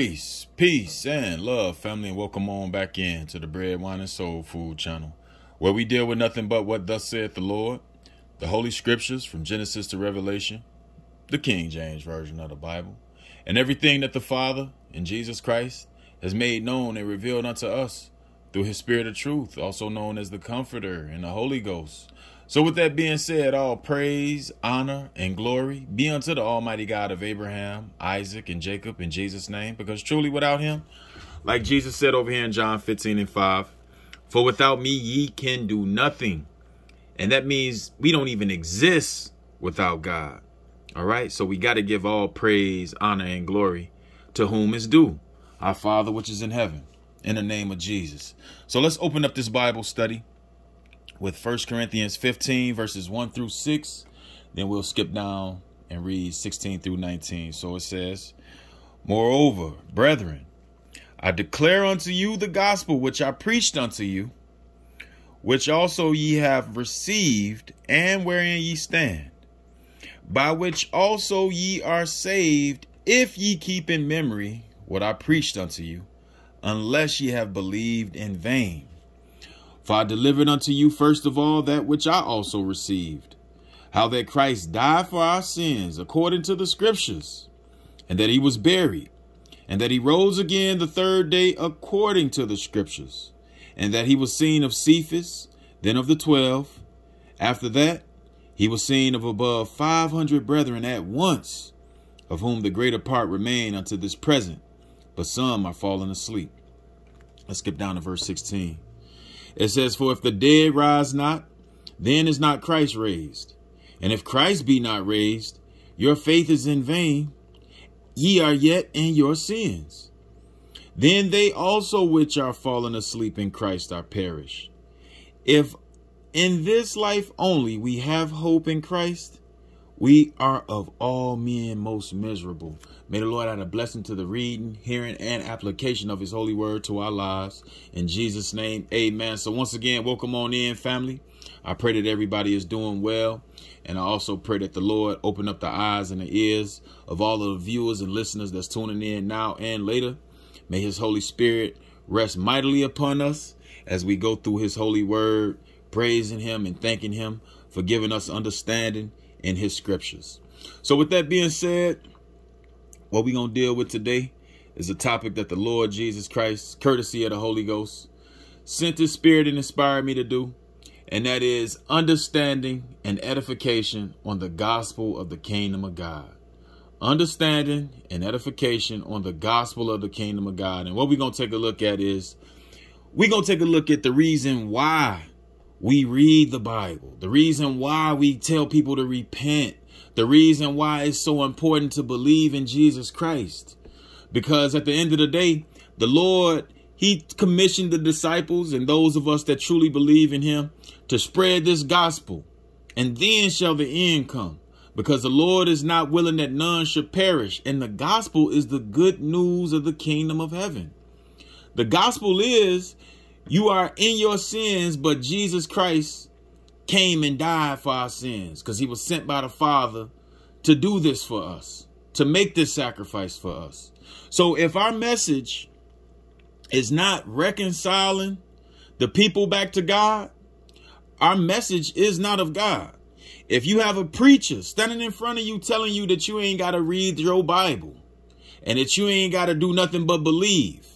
Grace, peace, and love, family, and welcome on back in to the Bread, Wine, and Soul Food channel, where we deal with nothing but what thus saith the Lord, the Holy Scriptures from Genesis to Revelation, the King James Version of the Bible, and everything that the Father in Jesus Christ has made known and revealed unto us through his Spirit of truth, also known as the Comforter and the Holy Ghost. So, with that being said, all praise, honor, and glory be unto the Almighty God of Abraham, Isaac, and Jacob in Jesus' name, because truly without him, like Jesus said over here in John 15 and 5, for without me ye can do nothing. And that means we don't even exist without God. All right, so we got to give all praise, honor, and glory to whom is due, our Father which is in heaven, in the name of Jesus. So let's open up this Bible study with 1 Corinthians 15, verses 1 through 6. Then we'll skip down and read 16 through 19. So it says, Moreover, brethren, I declare unto you the gospel which I preached unto you, which also ye have received, and wherein ye stand, by which also ye are saved, if ye keep in memory what I preached unto you, unless ye have believed in vain. For I delivered unto you first of all that which I also received, how that Christ died for our sins according to the scriptures, and that he was buried, and that he rose again the third day according to the scriptures, and that he was seen of Cephas, then of the twelve. After that, he was seen of above five hundred brethren at once, of whom the greater part remain unto this present, but some are fallen asleep. Let's skip down to verse 16. It says, For if the dead rise not, then is not Christ raised. And if Christ be not raised, your faith is in vain. Ye are yet in your sins. Then they also which are fallen asleep in Christ are perished. If in this life only we have hope in Christ, we are of all men most miserable. May the Lord add a blessing to the reading, hearing, and application of his holy word to our lives. In Jesus' name, amen. So once again, welcome on in, family. I pray that everybody is doing well. And I also pray that the Lord open up the eyes and the ears of all of the viewers and listeners that's tuning in now and later. May his Holy Spirit rest mightily upon us as we go through his holy word, praising him and thanking him for giving us understanding in his scriptures. So with that being said, what we're going to deal with today is a topic that the Lord Jesus Christ, courtesy of the Holy Ghost, sent his spirit and inspired me to do. And that is understanding and edification on the gospel of the kingdom of God. Understanding and edification on the gospel of the kingdom of God. And what we're going to take a look at is we're going to take a look at the reason why we read the Bible, the reason why we tell people to repent, the reason why it's so important to believe in Jesus Christ. Because at the end of the day, the Lord, he commissioned the disciples and those of us that truly believe in him to spread this gospel. And then shall the end come. Because the Lord is not willing that none should perish. And the gospel is the good news of the kingdom of heaven. The gospel is you are in your sins, but Jesus Christ came and died for our sins because he was sent by the Father to do this for us, to make this sacrifice for us. So if our message is not reconciling the people back to God, our message is not of God. If you have a preacher standing in front of you telling you that you ain't got to read your Bible and that you ain't got to do nothing but believe,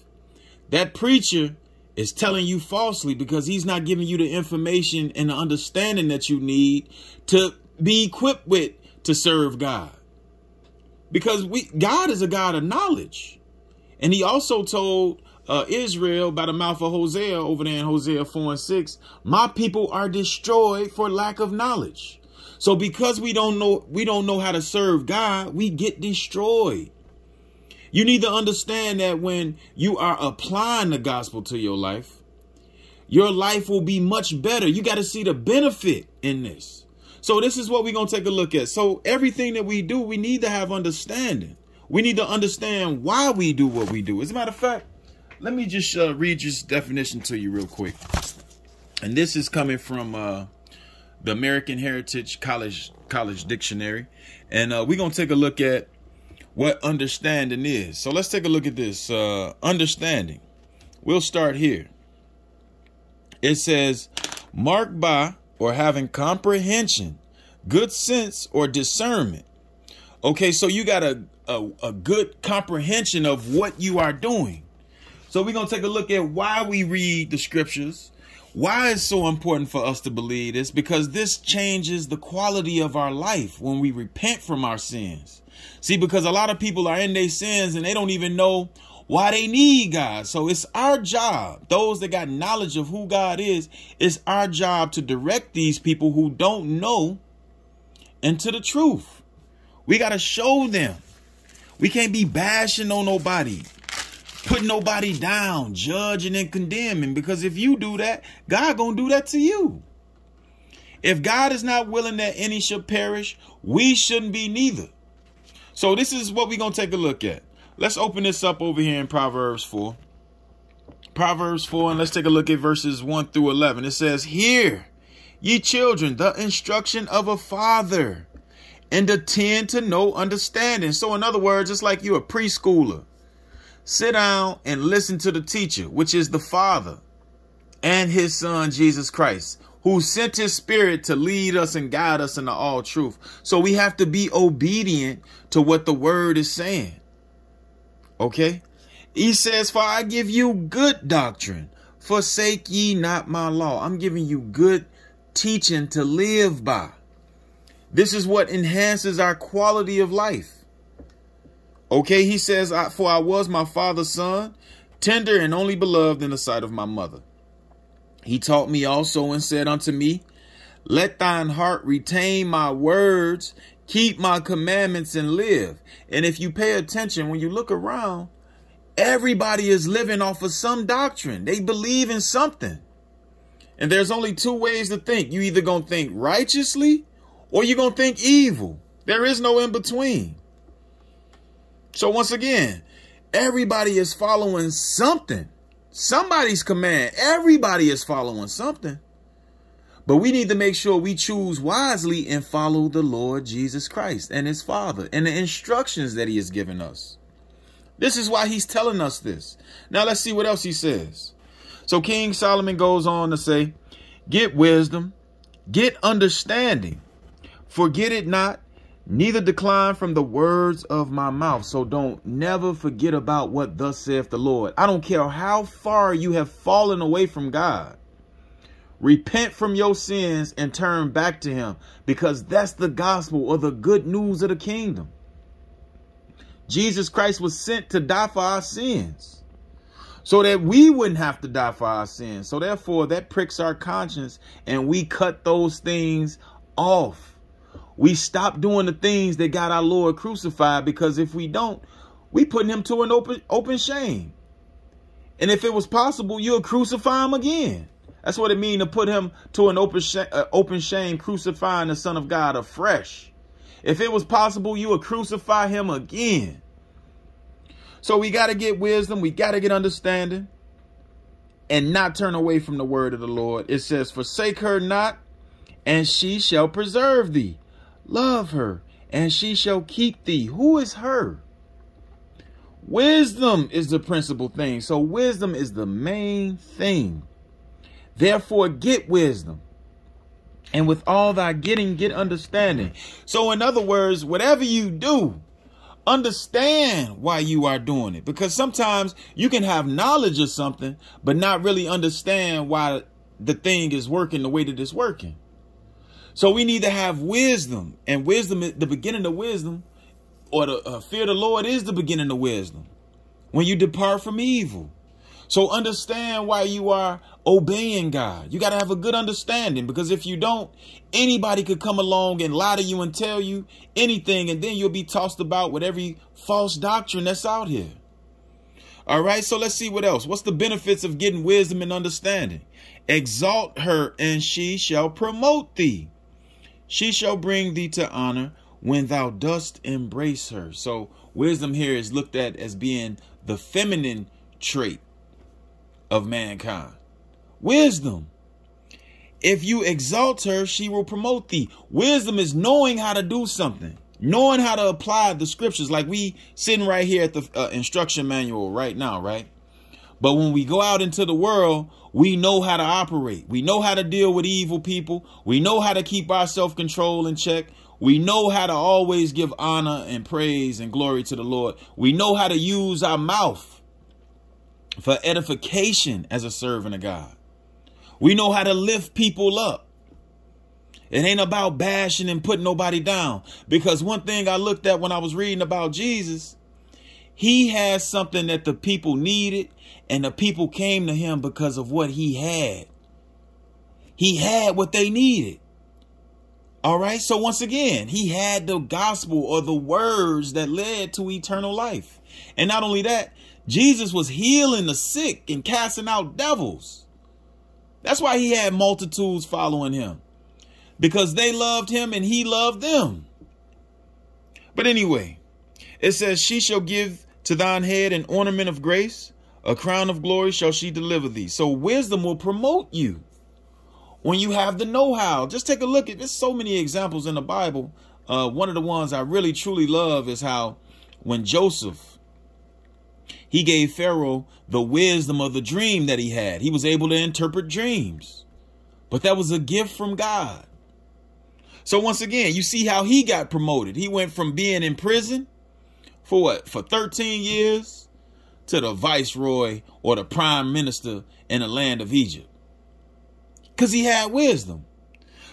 that preacher is telling you falsely because he's not giving you the information and the understanding that you need to be equipped with to serve God. Because we God is a God of knowledge. And he also told uh, Israel by the mouth of Hosea over there in Hosea 4 and 6, my people are destroyed for lack of knowledge. So because we don't know we don't know how to serve God, we get destroyed. You need to understand that when you are applying the gospel to your life, your life will be much better. You got to see the benefit in this. So this is what we're going to take a look at. So everything that we do, we need to have understanding. We need to understand why we do what we do. As a matter of fact, let me just uh, read this definition to you real quick. And this is coming from uh, the American Heritage College College Dictionary. And uh, we're going to take a look at what understanding is. So let's take a look at this. Uh, understanding. We'll start here. It says, marked by or having comprehension, good sense or discernment. Okay, so you got a, a, a good comprehension of what you are doing. So we're going to take a look at why we read the scriptures, why it's so important for us to believe this, because this changes the quality of our life when we repent from our sins. See, because a lot of people are in their sins and they don't even know why they need God. So it's our job, those that got knowledge of who God is, it's our job to direct these people who don't know into the truth. We got to show them. We can't be bashing on nobody, putting nobody down, judging and condemning. Because if you do that, God gonna do that to you. If God is not willing that any should perish, we shouldn't be neither. So this is what we're going to take a look at. Let's open this up over here in Proverbs 4. Proverbs 4, and let's take a look at verses 1 through 11. It says, Hear, ye children, the instruction of a father, and attend to know understanding. So, in other words, it's like you're a preschooler. Sit down and listen to the teacher, which is the Father and his Son, Jesus Christ, who sent his spirit to lead us and guide us into all truth. So we have to be obedient to what the word is saying. Okay? He says, For I give you good doctrine. Forsake ye not my law. I'm giving you good teaching to live by. This is what enhances our quality of life. Okay, he says, For I was my father's son, tender and only beloved in the sight of my mother. He taught me also and said unto me, Let thine heart retain my words, keep my commandments and live. And if you pay attention, when you look around, everybody is living off of some doctrine. They believe in something. And there's only two ways to think. You either going to think righteously or you're going to think evil. There is no in between. So once again, everybody is following something somebody's command. Everybody is following something. But we need to make sure we choose wisely and follow the Lord Jesus Christ and his Father and the instructions that he has given us. This is why he's telling us this. Now let's see what else he says. So King Solomon goes on to say, Get wisdom, get understanding, forget it not, neither decline from the words of my mouth. So don't never forget about what thus saith the Lord. I don't care how far you have fallen away from God. Repent from your sins and turn back to him because that's the gospel or the good news of the kingdom. Jesus Christ was sent to die for our sins so that we wouldn't have to die for our sins. So therefore that pricks our conscience and we cut those things off we stop doing the things that got our Lord crucified because if we don't, we putting him to an open open shame. And if it was possible, you'll crucify him again. That's what it means to put him to an open, sh uh, open shame, crucifying the Son of God afresh. If it was possible, you would crucify him again. So we got to get wisdom. We got to get understanding and not turn away from the word of the Lord. It says, forsake her not, and she shall preserve thee. Love her, and she shall keep thee. Who is her? Wisdom is the principal thing. So wisdom is the main thing. Therefore, get wisdom. And with all thy getting, get understanding. So in other words, whatever you do, understand why you are doing it. Because sometimes you can have knowledge of something, but not really understand why the thing is working the way that it's working. So we need to have wisdom, and wisdom, is the beginning of wisdom, or the uh, fear of the Lord is the beginning of wisdom. When you depart from evil. So understand why you are obeying God. You got to have a good understanding because if you don't, anybody could come along and lie to you and tell you anything, and then you'll be tossed about with every false doctrine that's out here. All right, so let's see what else. What's the benefits of getting wisdom and understanding? Exalt her, and she shall promote thee. She shall bring thee to honor when thou dost embrace her. So wisdom here is looked at as being the feminine trait of mankind. Wisdom. If you exalt her, she will promote thee. Wisdom is knowing how to do something. knowing how to apply the scriptures like we sitting right here at the uh, instruction manual right now right but when we go out into the world we know how to operate. We know how to deal with evil people. We know how to keep our self-control in check. We know how to always give honor and praise and glory to the lord. We know how to use our mouth for edification as a servant of god. We know how to lift people up. It ain't about bashing and putting nobody down. Because one thing I looked at when I was reading about Jesus, he had something that the people needed, and the people came to him because of what he had. He had what they needed. All right. So once again, he had the gospel or the words that led to eternal life. And not only that, Jesus was healing the sick and casting out devils. That's why he had multitudes following him because they loved him and he loved them. But anyway, it says, She shall give to thine head an ornament of grace, a crown of glory shall she deliver thee. So wisdom will promote you when you have the know how. Just take a look at there's so many examples in the Bible. Uh, one of the ones I really truly love is how when Joseph he gave Pharaoh the wisdom of the dream that he had. He was able to interpret dreams. But that was a gift from God. So once again, you see how he got promoted. He went from being in prison for what? For 13 years to the viceroy or the prime minister in the land of Egypt. Because he had wisdom.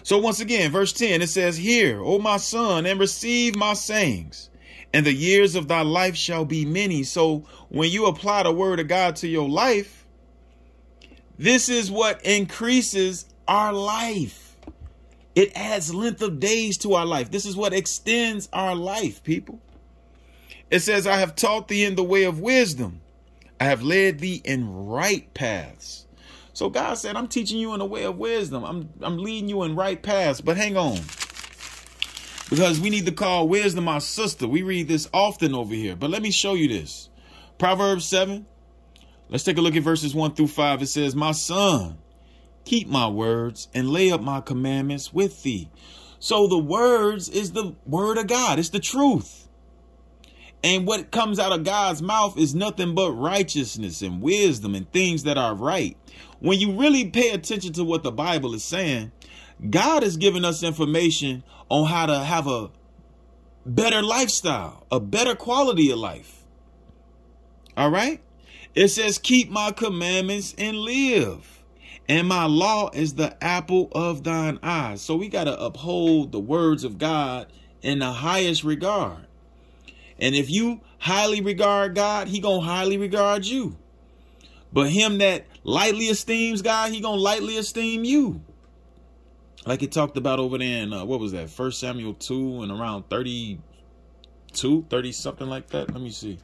So once again, verse 10, it says, Hear, O my son, and receive my sayings, and the years of thy life shall be many. So when you apply the word of God to your life, this is what increases our life. It adds length of days to our life. This is what extends our life, people. It says, I have taught thee in the way of wisdom. I have led thee in right paths. So God said, I'm teaching you in the way of wisdom. I'm, I'm leading you in right paths. But hang on. Because we need to call wisdom our sister. We read this often over here. But let me show you this. Proverbs 7. Let's take a look at verses 1 through 5. It says, My son, keep my words and lay up my commandments with thee. So the words is the word of God. It's the truth. And what comes out of God's mouth is nothing but righteousness and wisdom and things that are right. When you really pay attention to what the Bible is saying, God has given us information on how to have a better lifestyle, a better quality of life. All right? It says, keep my commandments and live and my law is the apple of thine eyes. So we got to uphold the words of God in the highest regard. And if you highly regard God, he going to highly regard you. But him that lightly esteems God, he going to lightly esteem you. Like it talked about over there in, uh, what was that, First Samuel 2 and around 32, 30, something like that. Let me see.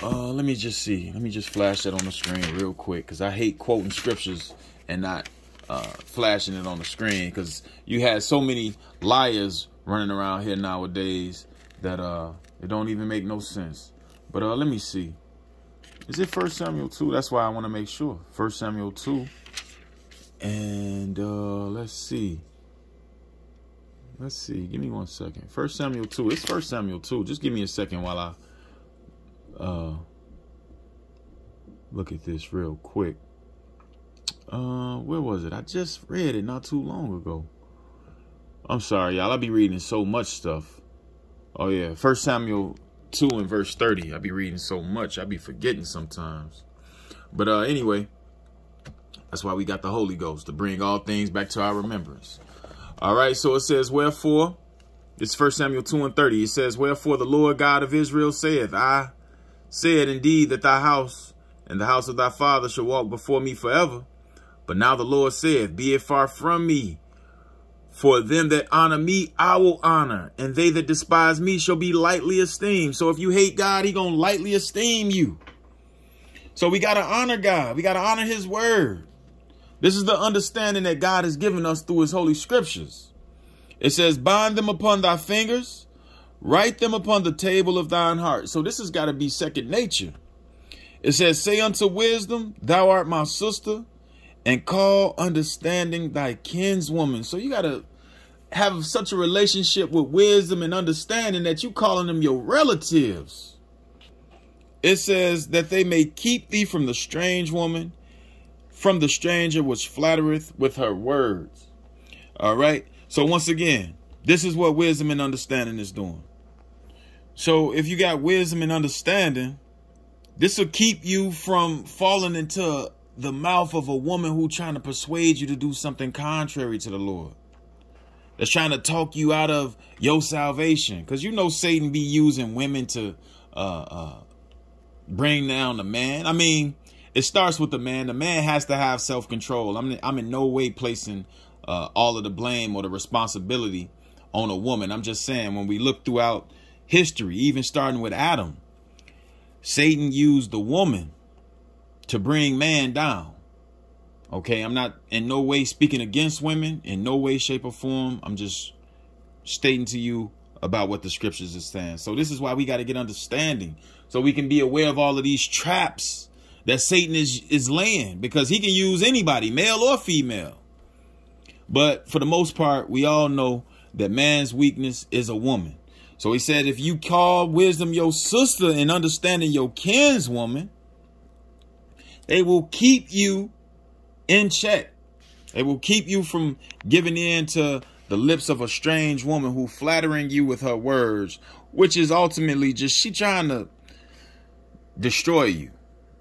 Uh, let me just see. Let me just flash that on the screen real quick because I hate quoting scriptures and not uh, flashing it on the screen because you had so many liars running around here nowadays that uh, it don't even make no sense. But uh, let me see. Is it First Samuel 2? That's why I want to make sure. First Samuel 2. And uh, let's see. Let's see. Give me one second. First Samuel 2. It's First Samuel 2. Just give me a second while I uh, look at this real quick. Uh, where was it? I just read it not too long ago. I'm sorry, y'all. I be reading so much stuff. Oh yeah, First Samuel two and verse thirty. I be reading so much, I be forgetting sometimes. But uh, anyway, that's why we got the Holy Ghost to bring all things back to our remembrance. All right, so it says, wherefore, it's First Samuel two and thirty. It says, wherefore the Lord God of Israel saith, I said indeed that thy house and the house of thy father shall walk before me forever. But now the Lord saith, Be it far from me. For them that honor me, I will honor. And they that despise me shall be lightly esteemed. So if you hate God, he going to lightly esteem you. So we got to honor God. We got to honor his word. This is the understanding that God has given us through his holy scriptures. It says, bind them upon thy fingers Write them upon the table of thine heart. So this has got to be second nature. It says, Say unto wisdom, thou art my sister, and call understanding thy kinswoman. So you got to have such a relationship with wisdom and understanding that you calling them your relatives. It says that they may keep thee from the strange woman, from the stranger which flattereth with her words. All right. So once again, this is what wisdom and understanding is doing. So if you got wisdom and understanding, this will keep you from falling into the mouth of a woman who trying to persuade you to do something contrary to the Lord. That's trying to talk you out of your salvation. Because you know Satan be using women to uh, uh, bring down the man. I mean, it starts with the man. The man has to have self-control. I'm, I'm in no way placing uh, all of the blame or the responsibility on a woman. I'm just saying when we look throughout history, even starting with Adam, Satan used the woman to bring man down. Okay, I'm not in no way speaking against women, in no way, shape, or form. I'm just stating to you about what the scriptures is saying. So this is why we got to get understanding so we can be aware of all of these traps that Satan is is laying because he can use anybody, male or female. But for the most part, we all know that man's weakness is a woman. So he said, if you call wisdom your sister and understanding your kinswoman, they will keep you in check. They will keep you from giving in to the lips of a strange woman who flattering you with her words, which is ultimately just she trying to destroy you.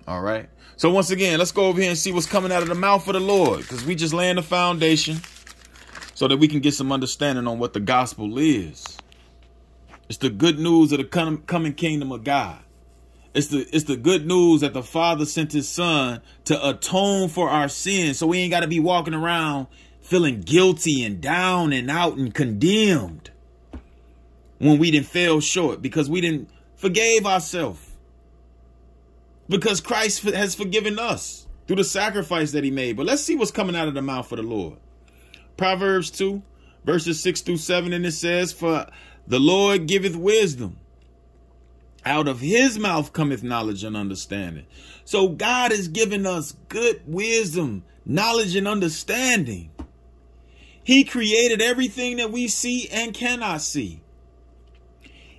All right. So once again, let's go over here and see what's coming out of the mouth of the Lord because we just laying the foundation so that we can get some understanding on what the gospel is. It's the good news of the coming kingdom of God. It's the it's the good news that the Father sent his son to atone for our sins. So we ain't got to be walking around feeling guilty and down and out and condemned when we didn't fail short because we didn't forgave ourselves. Because Christ has forgiven us through the sacrifice that he made. But let's see what's coming out of the mouth of the Lord. Proverbs 2, verses 6 through 7, and it says, For the Lord giveth wisdom. Out of his mouth cometh knowledge and understanding. So God has given us good wisdom, knowledge, and understanding. He created everything that we see and cannot see.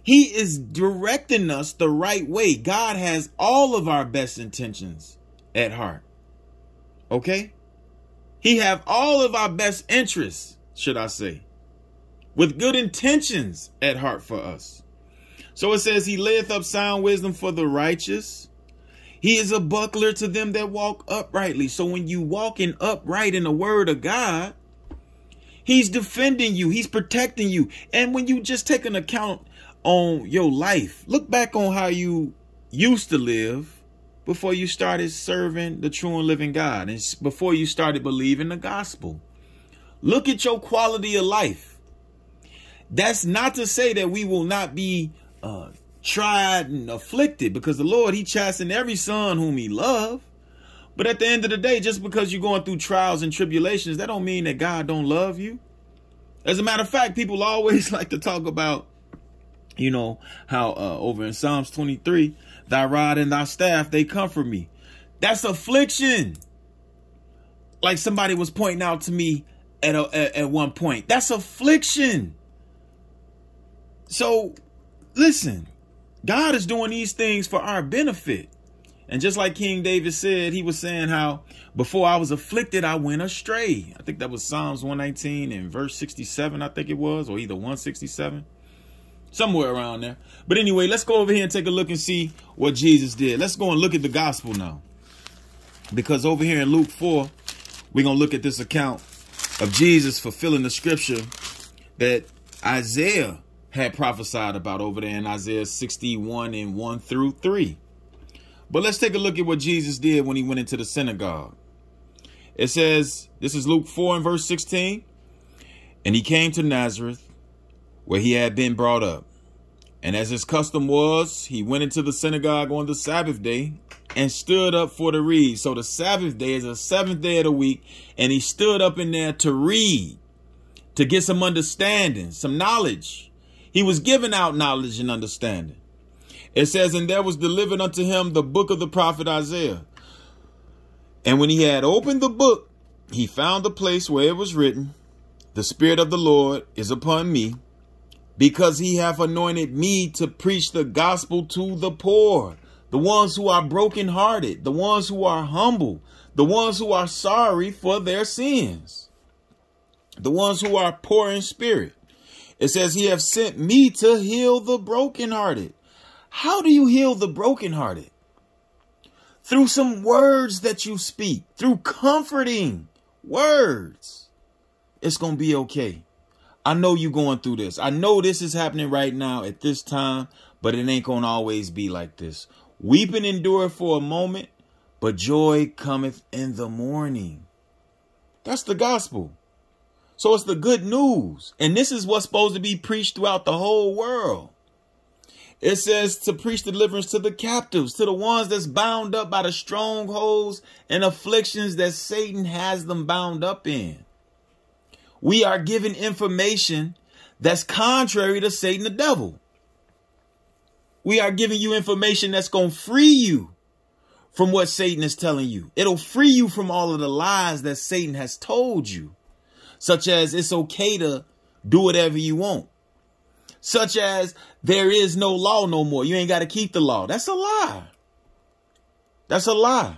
He is directing us the right way. God has all of our best intentions at heart. Okay? He have all of our best interests, should I say, with good intentions at heart for us. So it says, He layeth up sound wisdom for the righteous. He is a buckler to them that walk uprightly. So when you walk in upright in the word of God, He's defending you. He's protecting you. And when you just take an account on your life, look back on how you used to live before you started serving the true and living God and before you started believing the gospel. Look at your quality of life. That's not to say that we will not be uh, tried and afflicted because the Lord, he chastened every son whom he loved. But at the end of the day, just because you're going through trials and tribulations, that don't mean that God don't love you. As a matter of fact, people always like to talk about, you know, how uh, over in Psalms 23, thy rod and thy staff, they comfort me. That's affliction. Like somebody was pointing out to me at, a, at, at one point. That's affliction. So listen, God is doing these things for our benefit. And just like King David said, he was saying how before I was afflicted, I went astray. I think that was Psalms 119 and verse 67, I think it was, or either 167 somewhere around there. But anyway, let's go over here and take a look and see what Jesus did. Let's go and look at the gospel now. Because over here in Luke 4, we're going to look at this account of Jesus fulfilling the scripture that Isaiah had prophesied about over there in Isaiah 61 and 1 through 3. But let's take a look at what Jesus did when he went into the synagogue. It says, this is Luke 4 and verse 16. And he came to Nazareth where he had been brought up. And as his custom was, he went into the synagogue on the Sabbath day and stood up for to read. So the Sabbath day is the seventh day of the week, and he stood up in there to read, to get some understanding, some knowledge. He was giving out knowledge and understanding. It says, And there was delivered unto him the book of the prophet Isaiah. And when he had opened the book, he found the place where it was written, The Spirit of the Lord is upon me, because he hath anointed me to preach the gospel to the poor, the ones who are brokenhearted, the ones who are humble, the ones who are sorry for their sins, the ones who are poor in spirit. It says, He have sent me to heal the brokenhearted. How do you heal the brokenhearted? Through some words that you speak, through comforting words. It's going to be okay. I know you going through this. I know this is happening right now at this time, but it ain't going to always be like this. Weeping endure for a moment, but joy cometh in the morning. That's the gospel. So it's the good news. And this is what's supposed to be preached throughout the whole world. It says to preach deliverance to the captives, to the ones that's bound up by the strongholds and afflictions that Satan has them bound up in. We are given information that's contrary to Satan the devil. We are giving you information that's going to free you from what Satan is telling you. It'll free you from all of the lies that Satan has told you, such as it's okay to do whatever you want, such as there is no law no more. You ain't got to keep the law. That's a lie. That's a lie.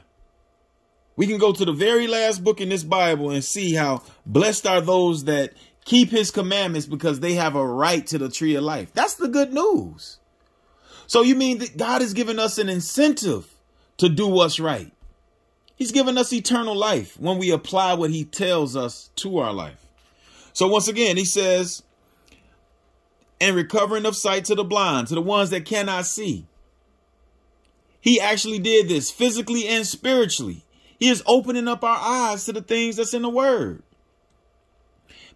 We can go to the very last book in this Bible and see how blessed are those that keep his commandments because they have a right to the tree of life. That's the good news. So you mean that God has given us an incentive to do what's right. He's given us eternal life when we apply what he tells us to our life. So once again, he says, and recovering of sight to the blind, to the ones that cannot see. He actually did this physically and spiritually. He is opening up our eyes to the things that's in the word.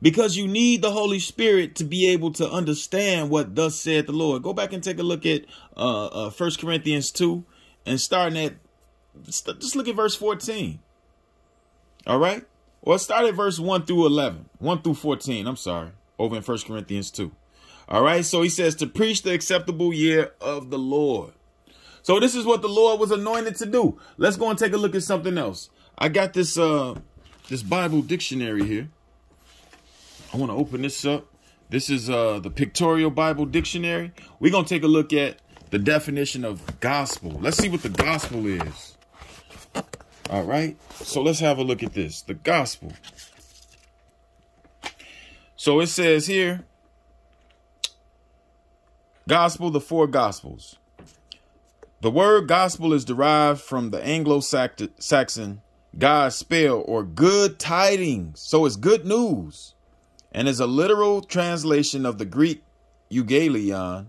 Because you need the Holy Spirit to be able to understand what thus said the Lord. Go back and take a look at uh, uh 1 Corinthians 2 and starting at just look at verse 14. All right? Well, start at verse 1 through 11. 1 through 14. I'm sorry. Over in 1 Corinthians 2. All right? So he says to preach the acceptable year of the Lord. So this is what the Lord was anointed to do. Let's go and take a look at something else. I got this uh this Bible dictionary here. I want to open this up. This is uh the Pictorial Bible Dictionary. We're going to take a look at the definition of gospel. Let's see what the gospel is. All right. So let's have a look at this. The gospel. So it says here gospel, the four gospels. The word gospel is derived from the Anglo Saxon godspell or good tidings. So it's good news and is a literal translation of the Greek euangelion,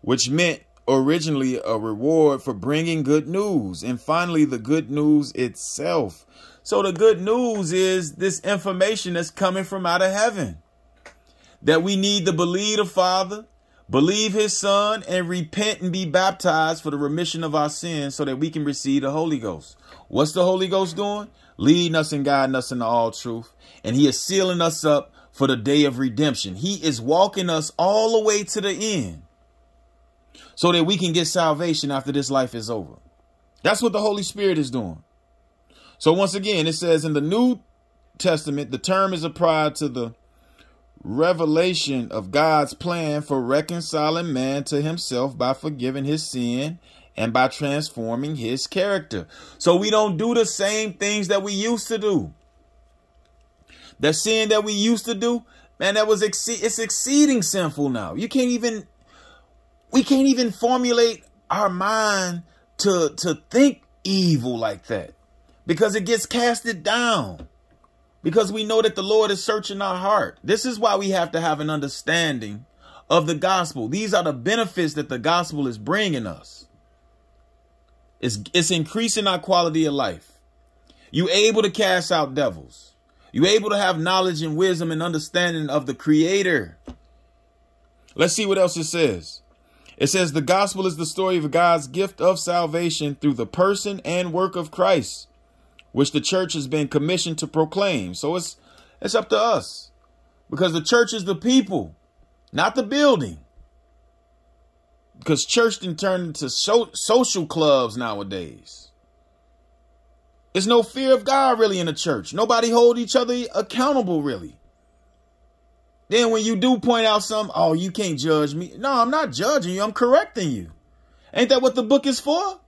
which meant originally a reward for bringing good news. And finally, the good news itself. So the good news is this information that's coming from out of heaven. That we need to believe the Father, believe his Son, and repent and be baptized for the remission of our sins so that we can receive the Holy Ghost. What's the Holy Ghost doing? Leading us and guiding us into all truth. And he is sealing us up for the day of redemption. He is walking us all the way to the end so that we can get salvation after this life is over. That's what the Holy Spirit is doing. So once again, it says in the New Testament, the term is applied to the revelation of God's plan for reconciling man to himself by forgiving his sin and by transforming his character. So we don't do the same things that we used to do. The sin that we used to do, man, that was exce it's exceeding sinful now. You can't even we can't even formulate our mind to to think evil like that because it gets casted down because we know that the Lord is searching our heart. This is why we have to have an understanding of the gospel. These are the benefits that the gospel is bringing us. It's, it's increasing our quality of life. You able to cast out devils. You able to have knowledge and wisdom and understanding of the creator. Let's see what else it says. It says the gospel is the story of God's gift of salvation through the person and work of Christ, which the church has been commissioned to proclaim. So it's it's up to us because the church is the people, not the building. Because church can turn into so, social clubs nowadays. There's no fear of God really in the church. Nobody hold each other accountable really. Then when you do point out something, oh, you can't judge me. No, I'm not judging you. I'm correcting you. Ain't that what the book is for?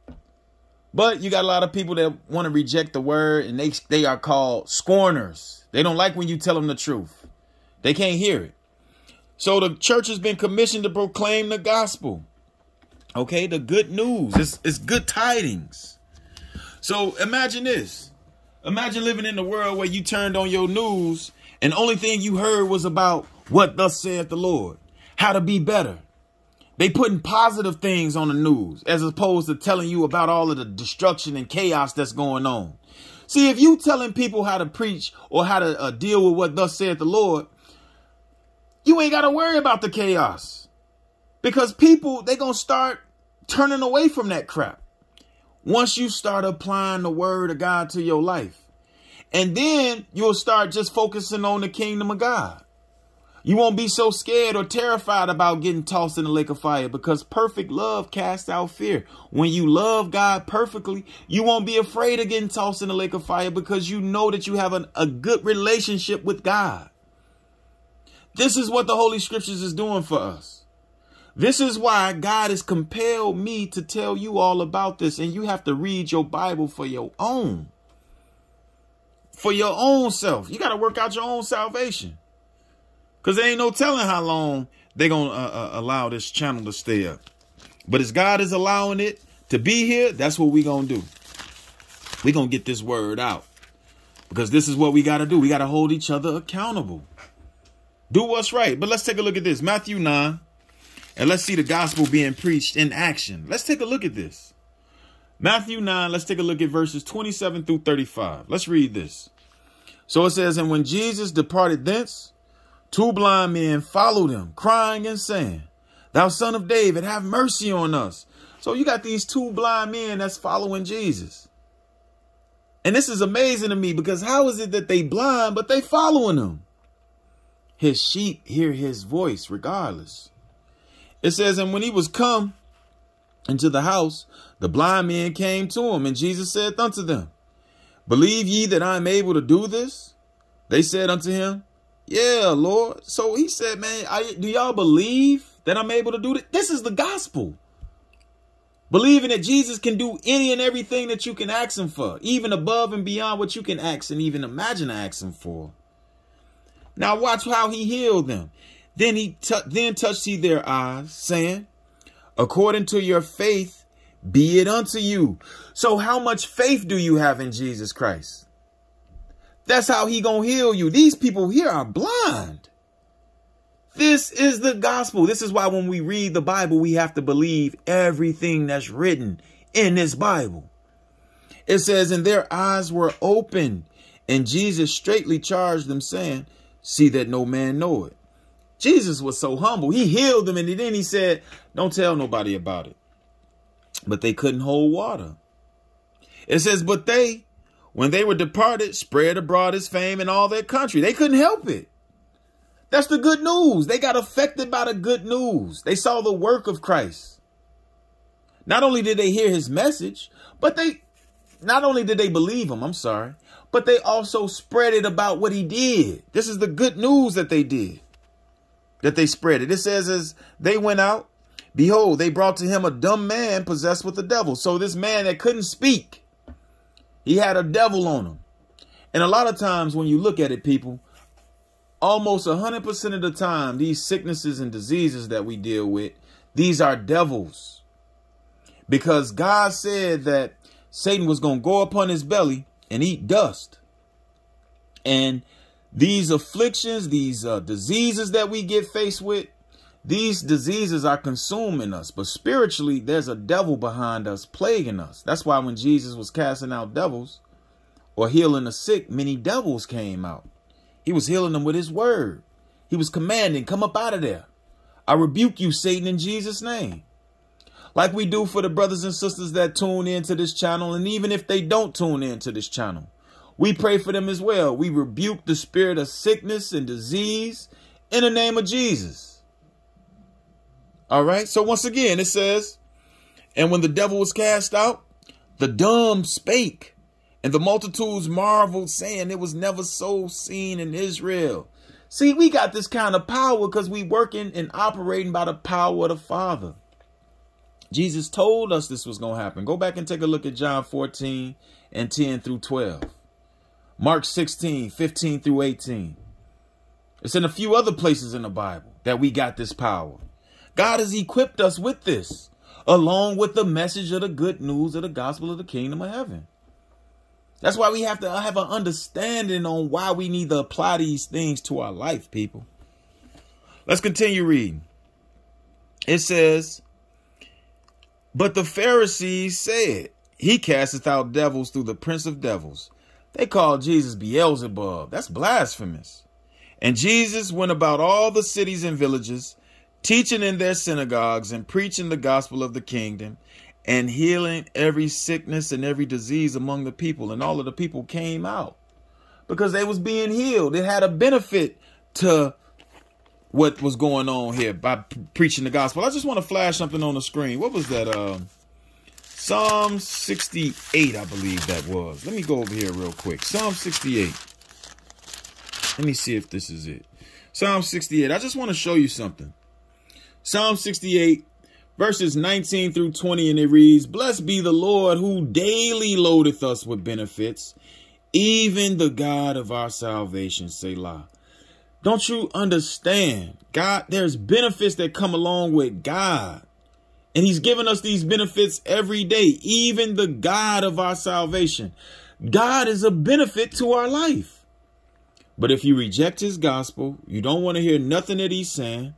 But you got a lot of people that want to reject the word and they they are called scorners. They don't like when you tell them the truth. They can't hear it. So the church has been commissioned to proclaim the gospel. Okay, the good news. It's, it's good tidings. So imagine this. Imagine living in the world where you turned on your news and only thing you heard was about what thus saith the Lord, how to be better. They putting positive things on the news as opposed to telling you about all of the destruction and chaos that's going on. See, if you telling people how to preach or how to uh, deal with what thus saith the Lord, you ain't got to worry about the chaos because people, they going to start turning away from that crap. Once you start applying the word of God to your life, and then you'll start just focusing on the kingdom of God. You won't be so scared or terrified about getting tossed in the lake of fire because perfect love casts out fear. When you love God perfectly, you won't be afraid of getting tossed in the lake of fire because you know that you have an, a good relationship with God. This is what the Holy Scriptures is doing for us. This is why God has compelled me to tell you all about this, and you have to read your Bible for your own. For your own self. You got to work out your own salvation. Because there ain't no telling how long they're going to uh, uh, allow this channel to stay up. But as God is allowing it to be here, that's what we going to do. we going to get this word out. Because this is what we got to do. We got to hold each other accountable. Do what's right. But let's take a look at this. Matthew 9. And let's see the gospel being preached in action. Let's take a look at this. Matthew 9, let's take a look at verses 27 through 35. Let's read this. So it says, And when Jesus departed thence, Two blind men followed him, crying and saying, Thou son of David, have mercy on us. So you got these two blind men that's following Jesus. And this is amazing to me because how is it that they blind, but they following him? His sheep hear his voice regardless. It says, and when he was come into the house, the blind men came to him, and Jesus said unto them, Believe ye that I am able to do this? They said unto him, yeah, Lord. So he said, man, I, do y'all believe that I'm able to do this? This is the gospel. Believing that Jesus can do any and everything that you can ask him for, even above and beyond what you can ask and even imagine asking for. Now watch how he healed them. Then he then touched he their eyes, saying, according to your faith, be it unto you. So how much faith do you have in Jesus Christ? That's how he gonna heal you. These people here are blind. This is the gospel. This is why when we read the Bible, we have to believe everything that's written in this Bible. It says, and their eyes were open, and Jesus straightly charged them, saying, See that no man know it. Jesus was so humble. He healed them, and then he said, Don't tell nobody about it. But they couldn't hold water. It says, But they when they were departed, spread abroad his fame in all their country. They couldn't help it. That's the good news. They got affected by the good news. They saw the work of Christ. Not only did they hear his message, but they not only did they believe him, I'm sorry, but they also spread it about what he did. This is the good news that they did. That they spread it. It says as they went out, behold, they brought to him a dumb man possessed with the devil. So this man that couldn't speak, he had a devil on him. And a lot of times when you look at it, people, almost 100% of the time, these sicknesses and diseases that we deal with, these are devils. Because God said that Satan was going to go upon his belly and eat dust. And these afflictions, these uh, diseases that we get faced with, these diseases are consuming us, but spiritually, there's a devil behind us plaguing us. That's why when Jesus was casting out devils or healing the sick, many devils came out. He was healing them with his word. He was commanding, come up out of there. I rebuke you, Satan, in Jesus' name. Like we do for the brothers and sisters that tune into this channel, and even if they don't tune into this channel, we pray for them as well. We rebuke the spirit of sickness and disease in the name of Jesus. All right. So once again, it says, and when the devil was cast out, the dumb spake, and the multitudes marveled, saying, It was never so seen in Israel. See, we got this kind of power because we working and operating by the power of the Father. Jesus told us this was going to happen. Go back and take a look at John 14 and 10 through 12. Mark 16, 15 through 18. It's in a few other places in the Bible that we got this power. God has equipped us with this, along with the message of the good news of the gospel of the kingdom of heaven. That's why we have to have an understanding on why we need to apply these things to our life, people. Let's continue reading. It says, But the Pharisees said, He casteth out devils through the prince of devils. They called Jesus Beelzebub. That's blasphemous. And Jesus went about all the cities and villages, teaching in their synagogues and preaching the gospel of the kingdom and healing every sickness and every disease among the people. And all of the people came out because they was being healed. It had a benefit to what was going on here by preaching the gospel. I just want to flash something on the screen. What was that? Uh, Psalm 68, I believe that was. Let me go over here real quick. Psalm 68. Let me see if this is it. Psalm 68. I just want to show you something. Psalm 68 verses 19 through 20, and it reads, Blessed be the Lord who daily loadeth us with benefits, even the God of our salvation, Selah. Don't you understand? God, there's benefits that come along with God. And he's given us these benefits every day, even the God of our salvation. God is a benefit to our life. But if you reject his gospel, you don't want to hear nothing that he's saying,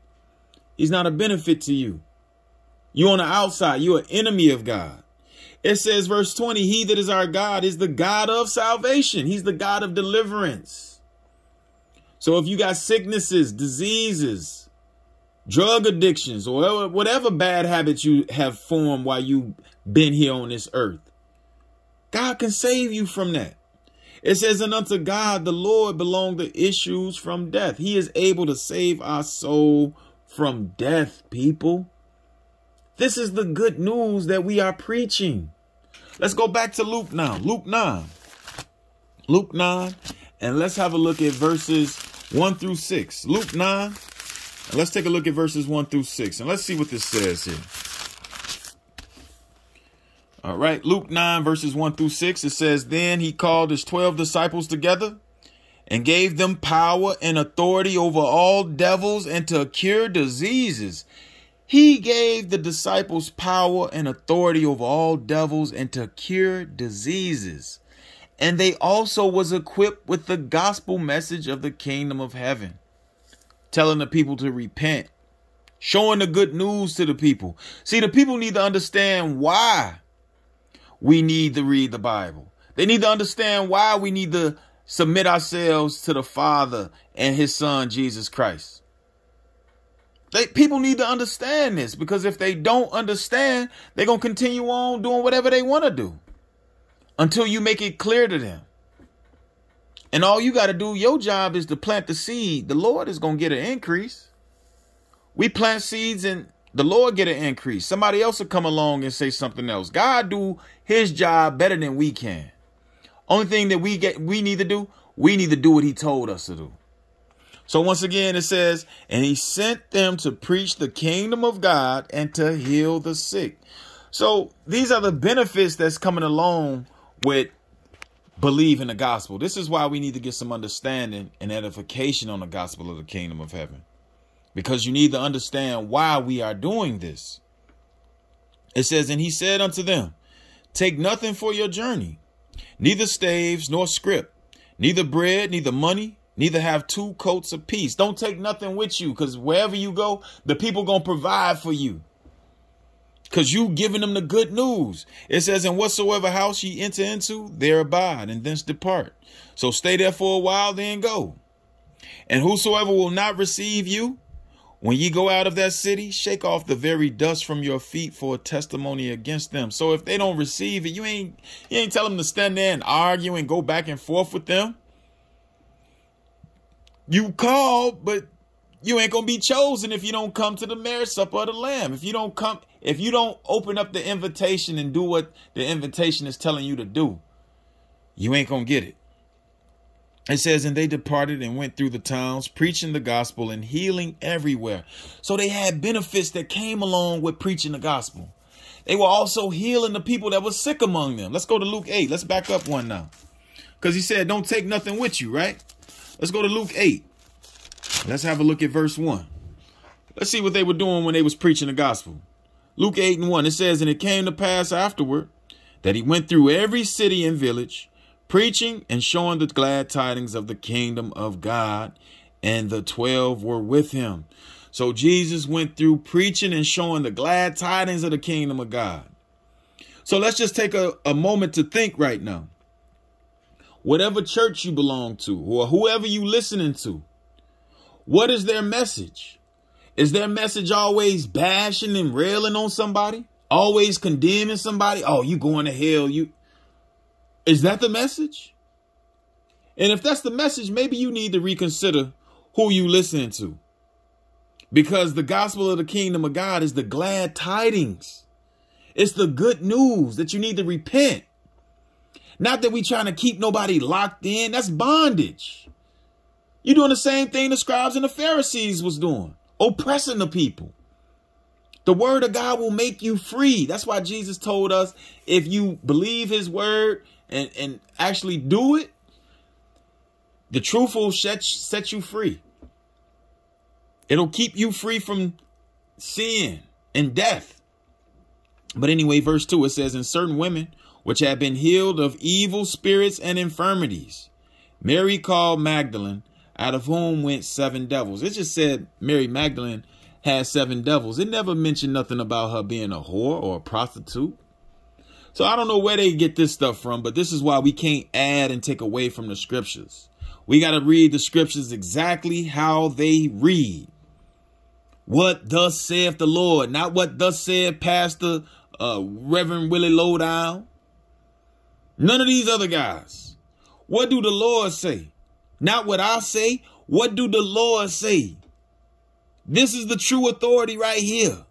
he's not a benefit to you. You on the outside, you're an enemy of God. It says, verse 20, He that is our God is the God of salvation. He's the God of deliverance. So if you got sicknesses, diseases, drug addictions, or whatever bad habits you have formed while you've been here on this earth, God can save you from that. It says, And unto God the Lord belong the issues from death. He is able to save our soul from death, people. This is the good news that we are preaching. Let's go back to Luke now. Luke 9. Luke 9. And let's have a look at verses 1 through 6. Luke 9. And let's take a look at verses 1 through 6. And let's see what this says here. All right. Luke 9, verses 1 through 6. It says, Then he called his 12 disciples together and gave them power and authority over all devils and to cure diseases he gave the disciples power and authority over all devils and to cure diseases. And they also was equipped with the gospel message of the kingdom of heaven, telling the people to repent, showing the good news to the people. See, the people need to understand why we need to read the Bible. They need to understand why we need to submit ourselves to the Father and his son, Jesus Christ. They, people need to understand this because if they don't understand, they're going to continue on doing whatever they want to do until you make it clear to them. And all you got to do, your job is to plant the seed. The Lord is going to get an increase. We plant seeds and the Lord get an increase. Somebody else will come along and say something else. God do his job better than we can. Only thing that we get we need to do, we need to do what he told us to do. So once again, it says, and he sent them to preach the kingdom of God and to heal the sick. So these are the benefits that's coming along with believing the gospel. This is why we need to get some understanding and edification on the gospel of the kingdom of heaven. Because you need to understand why we are doing this. It says, and he said unto them, take nothing for your journey, neither staves nor scrip, neither bread, neither money, Neither have two coats apiece. Don't take nothing with you because wherever you go, the people going to provide for you. Because you giving them the good news. It says, in whatsoever house ye enter into, there abide and thence depart. So stay there for a while, then go. And whosoever will not receive you, when ye go out of that city, shake off the very dust from your feet for a testimony against them. So if they don't receive it, you ain't you ain't tell them to stand there and argue and go back and forth with them. You called, but you ain't gonna be chosen if you don't come to the marriage supper of the lamb. If you don't come, if you don't open up the invitation and do what the invitation is telling you to do, you ain't gonna get it. It says, and they departed and went through the towns, preaching the gospel and healing everywhere. So they had benefits that came along with preaching the gospel. They were also healing the people that were sick among them. Let's go to Luke 8. Let's back up one now. Because he said, don't take nothing with you, right? Let's go to Luke 8. Let's have a look at verse 1. Let's see what they were doing when they was preaching the gospel. Luke 8 and 1, it says, And it came to pass afterward that he went through every city and village, preaching and showing the glad tidings of the kingdom of God, and the twelve were with him. So Jesus went through preaching and showing the glad tidings of the kingdom of God. So let's just take a, a moment to think right now. Whatever church you belong to or whoever you listening to, what is their message? Is their message always bashing and railing on somebody? Always condemning somebody? Oh, you going to hell. You Is that the message? And if that's the message, maybe you need to reconsider who you listening to. Because the gospel of the kingdom of God is the glad tidings. It's the good news that you need to repent. Not that we trying to keep nobody locked in. That's bondage. You're doing the same thing the scribes and the Pharisees was doing, oppressing the people. The word of God will make you free. That's why Jesus told us if you believe his word and, and actually do it, the truth will set, set you free. It'll keep you free from sin and death. But anyway, verse 2, it says, In certain women which had been healed of evil spirits and infirmities, Mary called Magdalene, out of whom went seven devils. It just said Mary Magdalene had seven devils. It never mentioned nothing about her being a whore or a prostitute. So I don't know where they get this stuff from, but this is why we can't add and take away from the scriptures. We got to read the scriptures exactly how they read. What thus saith the Lord, not what thus said Pastor uh, Reverend Willie Lowdown. None of these other guys. What do the Lord say? Not what I say. What do the Lord say? This is the true authority right here.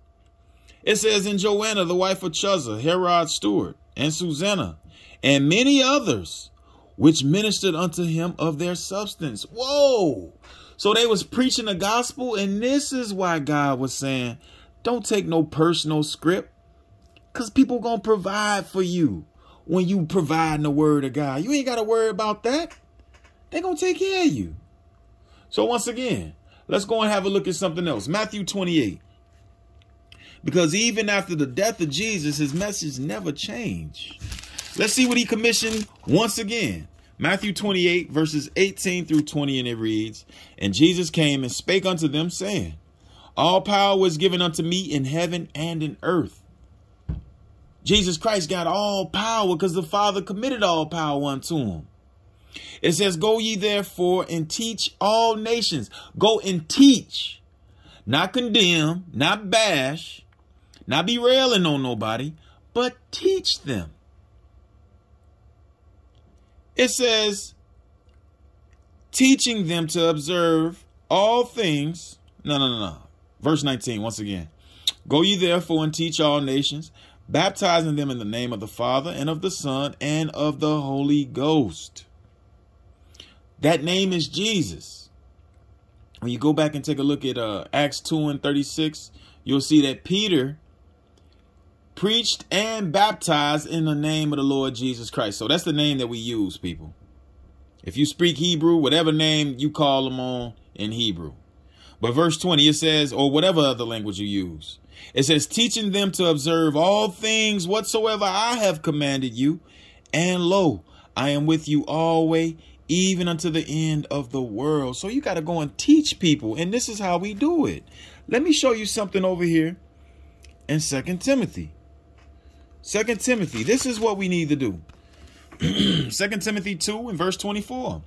It says in Joanna, the wife of Chuza, Herod's steward, and Susanna, and many others, which ministered unto him of their substance. Whoa! So they was preaching the gospel, and this is why God was saying, don't take no personal script, because people going to provide for you when you providing the word of God. You ain't got to worry about that. they going to take care of you. So once again, let's go and have a look at something else. Matthew 28. Because even after the death of Jesus, his message never changed. Let's see what he commissioned once again. Matthew 28, verses 18 through 20, and it reads, And Jesus came and spake unto them, saying, All power was given unto me in heaven and in earth. Jesus Christ got all power because the Father committed all power unto him. It says, Go ye therefore and teach all nations. Go and teach. Not condemn, not bash, not be railing on nobody, but teach them. It says, teaching them to observe all things. No, no, no, no. Verse 19, once again. Go ye therefore and teach all nations, baptizing them in the name of the Father and of the Son and of the Holy Ghost. That name is Jesus. When you go back and take a look at uh, Acts 2 and 36, you'll see that Peter preached and baptized in the name of the Lord Jesus Christ. So that's the name that we use, people. If you speak Hebrew, whatever name you call them on in Hebrew. But verse 20, it says, or whatever other language you use, it says, teaching them to observe all things whatsoever I have commanded you. And lo, I am with you always, even unto the end of the world. So you got to go and teach people. And this is how we do it. Let me show you something over here in Second Timothy. Second Timothy, this is what we need to do. Second Timothy 2 and verse 24.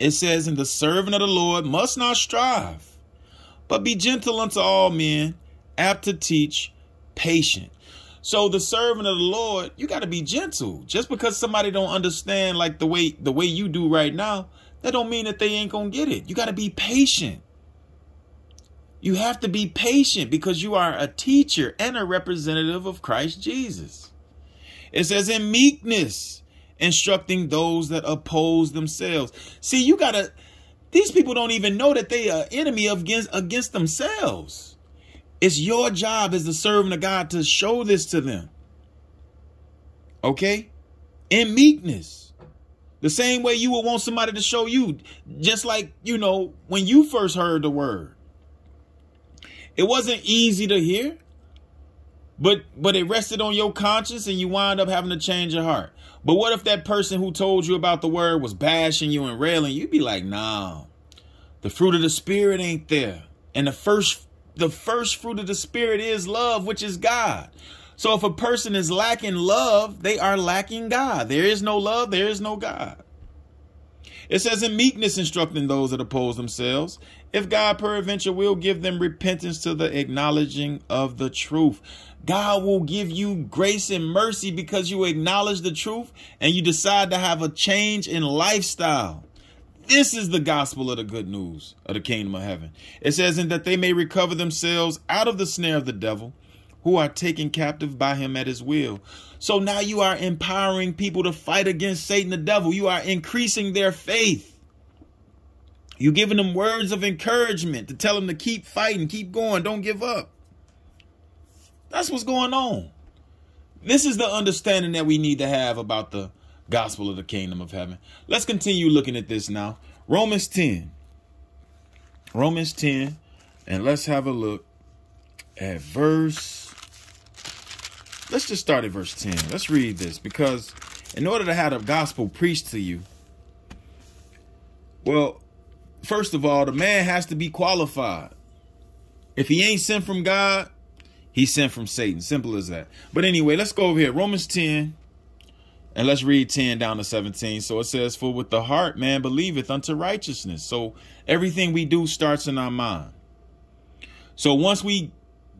It says, And the servant of the Lord must not strive, but be gentle unto all men, apt to teach, patient. So the servant of the Lord, you got to be gentle. Just because somebody don't understand like the way the way you do right now, that don't mean that they ain't going to get it. You got to be patient. You have to be patient because you are a teacher and a representative of Christ Jesus. It says in meekness instructing those that oppose themselves. See, you gotta, these people don't even know that they are enemy against, against themselves. It's your job as the servant of God to show this to them. Okay? In meekness. The same way you would want somebody to show you, just like, you know, when you first heard the word. It wasn't easy to hear, but but it rested on your conscience and you wind up having to change your heart. But what if that person who told you about the word was bashing you and railing? You'd be like, nah, the fruit of the spirit ain't there. And the first the first fruit of the spirit is love, which is God. So if a person is lacking love, they are lacking God. There is no love, there is no God. It says in meekness instructing those that oppose themselves, if God peradventure will give them repentance to the acknowledging of the truth. God will give you grace and mercy because you acknowledge the truth and you decide to have a change in lifestyle. This is the gospel of the good news of the kingdom of heaven. It says, in that they may recover themselves out of the snare of the devil, who are taken captive by him at his will. So now you are empowering people to fight against Satan the devil. You are increasing their faith. You're giving them words of encouragement to tell them to keep fighting, keep going, don't give up. That's what's going on. This is the understanding that we need to have about the gospel of the kingdom of heaven. Let's continue looking at this now. Romans 10. Romans 10. And let's have a look at verse. Let's just start at verse 10. Let's read this because in order to have the gospel preached to you, well, first of all, the man has to be qualified. If he ain't sent from God, he's sent from Satan. Simple as that. But anyway, let's go over here. Romans 10 and let's read 10 down to 17. So it says, For with the heart man believeth unto righteousness. So everything we do starts in our mind. So once we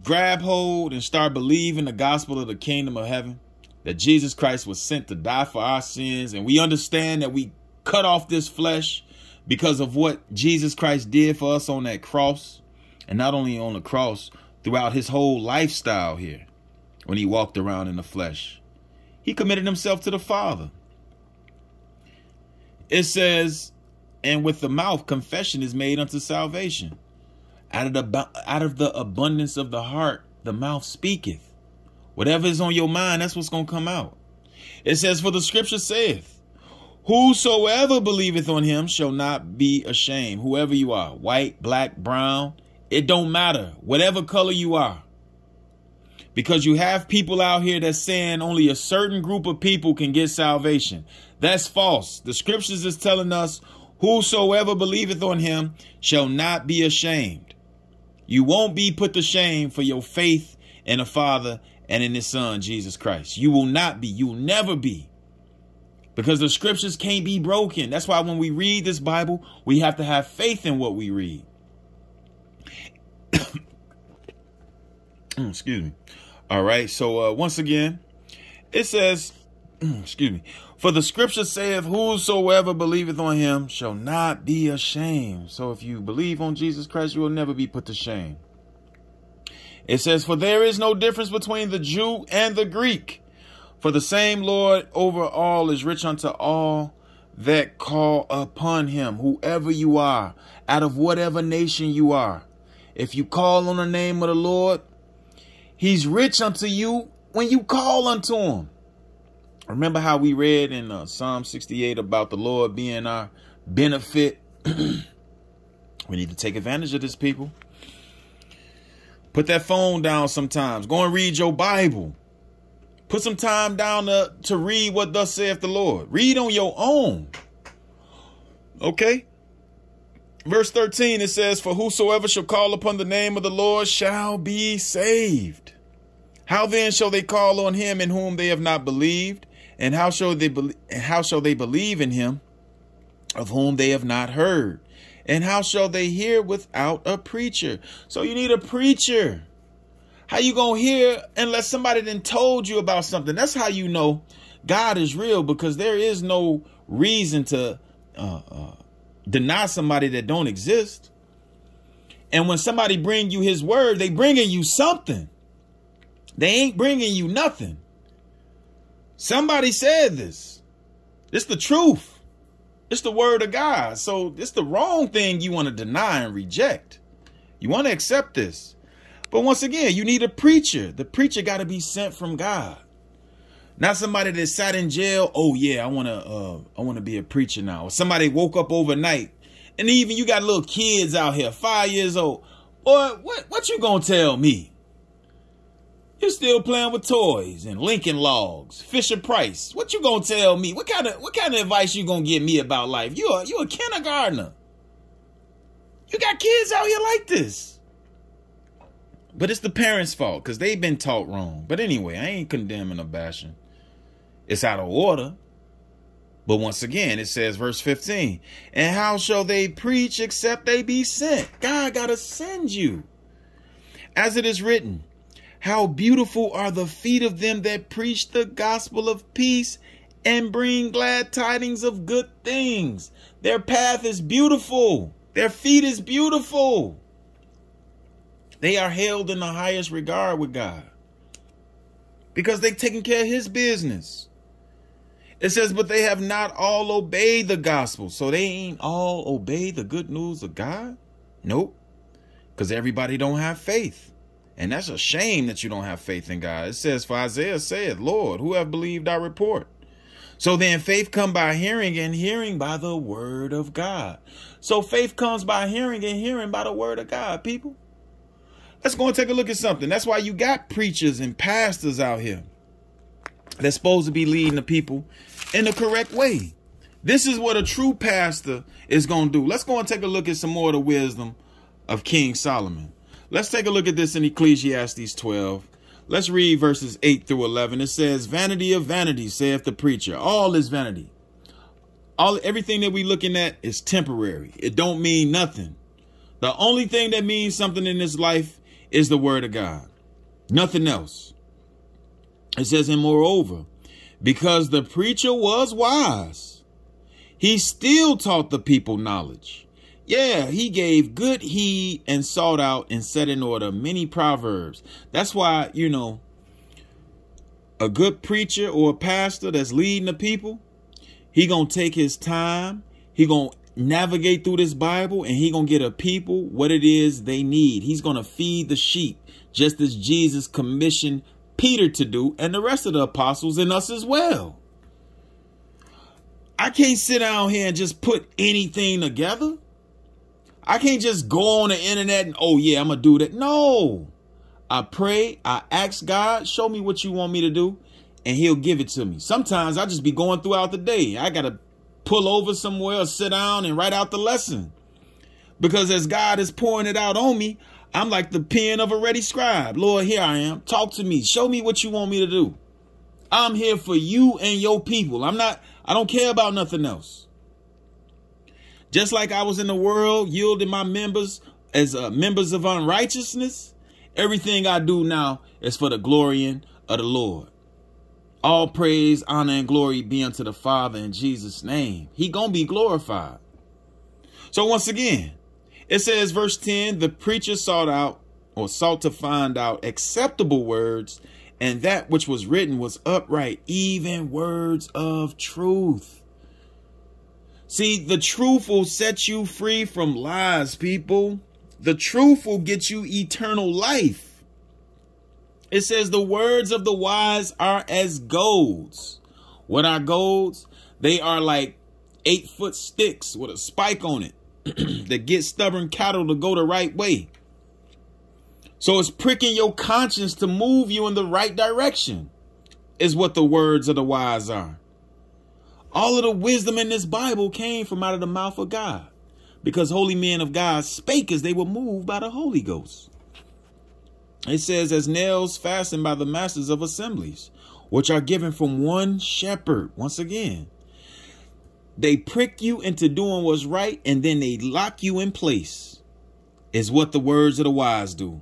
grab hold and start believing the gospel of the kingdom of heaven, that Jesus Christ was sent to die for our sins, and we understand that we cut off this flesh because of what Jesus Christ did for us on that cross, and not only on the cross, throughout his whole lifestyle here when he walked around in the flesh. He committed himself to the Father. It says, and with the mouth confession is made unto salvation. Out of the out of the abundance of the heart, the mouth speaketh. Whatever is on your mind, that's what's going to come out. It says, For the scripture saith, Whosoever believeth on him shall not be ashamed. Whoever you are, white, black, brown, it don't matter. Whatever color you are because you have people out here that's saying only a certain group of people can get salvation. That's false. The scriptures is telling us whosoever believeth on him shall not be ashamed. You won't be put to shame for your faith in the Father and in his son, Jesus Christ. You will not be. You will never be. Because the scriptures can't be broken. That's why when we read this Bible, we have to have faith in what we read. Excuse me. All right. So uh, once again, it says, excuse me, for the scripture saith, whosoever believeth on him shall not be ashamed. So if you believe on Jesus Christ, you will never be put to shame. It says, for there is no difference between the Jew and the Greek. For the same Lord over all is rich unto all that call upon him, whoever you are, out of whatever nation you are. If you call on the name of the Lord, He's rich unto you when you call unto him. Remember how we read in uh, Psalm 68 about the Lord being our benefit? we need to take advantage of this, people. Put that phone down sometimes. Go and read your Bible. Put some time down to, to read what thus saith the Lord. Read on your own. Okay? Verse 13, it says, For whosoever shall call upon the name of the Lord shall be saved. How then shall they call on him in whom they have not believed? And how shall they be- how shall they believe in him of whom they have not heard? And how shall they hear without a preacher? So you need a preacher. How you gonna hear unless somebody then told you about something? That's how you know God is real because there is no reason to uh, uh, deny somebody that don't exist. And when somebody bring you his word, they bringing you something. They ain't bringing you nothing. Somebody said this. It's the truth. It's the word of God. So it's the wrong thing you want to deny and reject. You want to accept this. But once again, you need a preacher. The preacher got to be sent from God. Not somebody that sat in jail. Oh yeah, I want to uh I want to be a preacher now. Or somebody woke up overnight. And even you got little kids out here, 5 years old. Boy, what what you going to tell me? You're still playing with toys and Lincoln Logs, Fisher Price. What you gonna tell me? What kind of what kind of advice you gonna give me about life? You are you a kindergartner. You got kids out here like this. But it's the parents' fault because they've been taught wrong. But anyway, I ain't condemning or bashing. It's out of order. But once again, it says, verse 15, and how shall they preach except they be sent? God got to send you. As it is written, how beautiful are the feet of them that preach the gospel of peace and bring glad tidings of good things. Their path is beautiful. Their feet is beautiful. They are held in the highest regard with God because they've taken care of his business. It says, but they have not all obeyed the gospel. So they ain't all obeyed the good news of God? Nope. Because everybody don't have faith. And that's a shame that you don't have faith in God. It says, For Isaiah said, Lord, who have believed our report? So then faith come by hearing and hearing by the word of God. So faith comes by hearing and hearing by the word of God, people. Let's go and take a look at something. That's why you got preachers and pastors out here that's supposed to be leading the people in the correct way. This is what a true pastor is going to do. Let's go and take a look at some more of the wisdom of King Solomon. Let's take a look at this in Ecclesiastes 12. Let's read verses 8 through 11. It says, Vanity of vanities, saith the preacher. All is vanity. All Everything that we're looking at is temporary. It don't mean nothing. The only thing that means something in this life is the word of God. Nothing else. It says, and moreover, because the preacher was wise, he still taught the people knowledge. Yeah, he gave good heed and sought out and set in order many proverbs. That's why, you know, a good preacher or a pastor that's leading the people, he going to take his time. He going to navigate through this Bible and he going to get a people what it is they need. He's going to feed the sheep just as Jesus commissioned Peter to do and the rest of the apostles and us as well. I can't sit down here and just put anything together. I can't just go on the internet and, oh yeah, I'm going to do that. No. I pray, I ask God, show me what you want me to do, and he'll give it to me. Sometimes I just be going throughout the day. I got to pull over somewhere or sit down and write out the lesson. Because as God is pouring it out on me, I'm like the pen of a ready scribe. Lord, here I am. Talk to me. Show me what you want me to do. I'm here for you and your people. I'm not, I don't care about nothing else. Just like I was in the world, yielding my members as uh, members of unrighteousness, everything I do now is for the glory of the Lord. All praise, honor, and glory be unto the Father in Jesus' name. He gonna be glorified. So once again, it says, verse 10, the preacher sought out or sought to find out acceptable words, and that which was written was upright, even words of truth. See, the truth will set you free from lies, people. The truth will get you eternal life. It says the words of the wise are as goads. What are goads? They are like eight foot sticks with a spike on it that get stubborn cattle to go the right way. So it's pricking your conscience to move you in the right direction is what the words of the wise are. All of the wisdom in this Bible came from out of the mouth of God because holy men of God spake as they were moved by the Holy Ghost. It says, as nails fastened by the masters of assemblies, which are given from one shepherd. Once again, they prick you into doing what's right and then they lock you in place, is what the words of the wise do.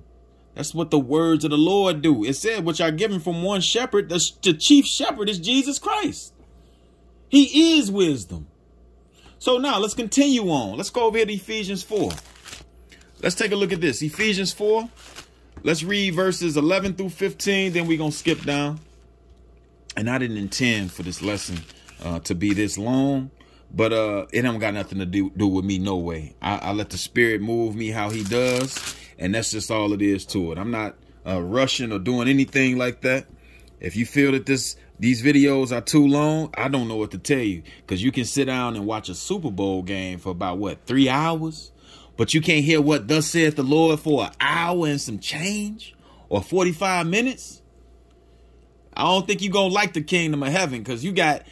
That's what the words of the Lord do. It said, which are given from one shepherd. The, the chief shepherd is Jesus Christ. He is wisdom. So now let's continue on. Let's go over here to Ephesians 4. Let's take a look at this. Ephesians 4. Let's read verses 11 through 15. Then we're going to skip down. And I didn't intend for this lesson uh, to be this long, but uh, it don't got nothing to do, do with me no way. I, I let the spirit move me how he does, and that's just all it is to it. I'm not uh, rushing or doing anything like that. If you feel that this these videos are too long, I don't know what to tell you. Because you can sit down and watch a Super Bowl game for about, what, three hours? But you can't hear what thus saith the Lord for an hour and some change? Or 45 minutes? I don't think you're going to like the kingdom of heaven because you got,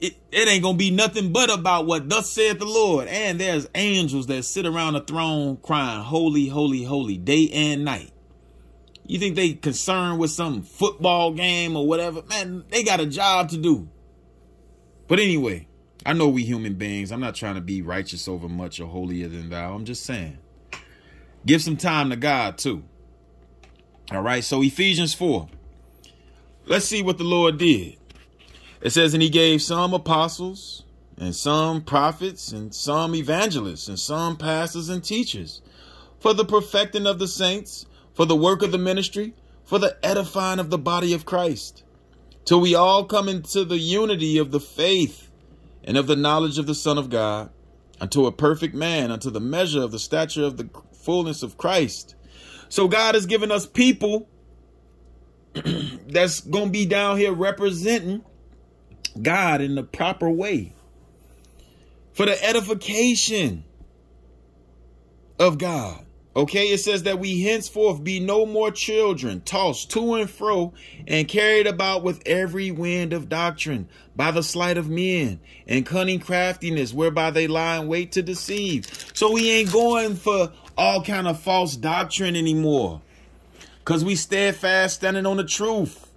it, it ain't going to be nothing but about what thus saith the Lord. And there's angels that sit around the throne crying, holy, holy, holy, day and night. You think they concerned with some football game or whatever? Man, they got a job to do. But anyway, I know we human beings. I'm not trying to be righteous over much or holier than thou. I'm just saying. Give some time to God too. All right, so Ephesians 4. Let's see what the Lord did. It says, And he gave some apostles, and some prophets, and some evangelists, and some pastors and teachers for the perfecting of the saints for the work of the ministry, for the edifying of the body of Christ, till we all come into the unity of the faith and of the knowledge of the Son of God, unto a perfect man, unto the measure of the stature of the fullness of Christ. So God has given us people that's going to be down here representing God in the proper way for the edification of God. Okay, it says that we henceforth be no more children, tossed to and fro and carried about with every wind of doctrine by the sleight of men and cunning craftiness whereby they lie in wait to deceive. So we ain't going for all kind of false doctrine anymore because we steadfast standing on the truth.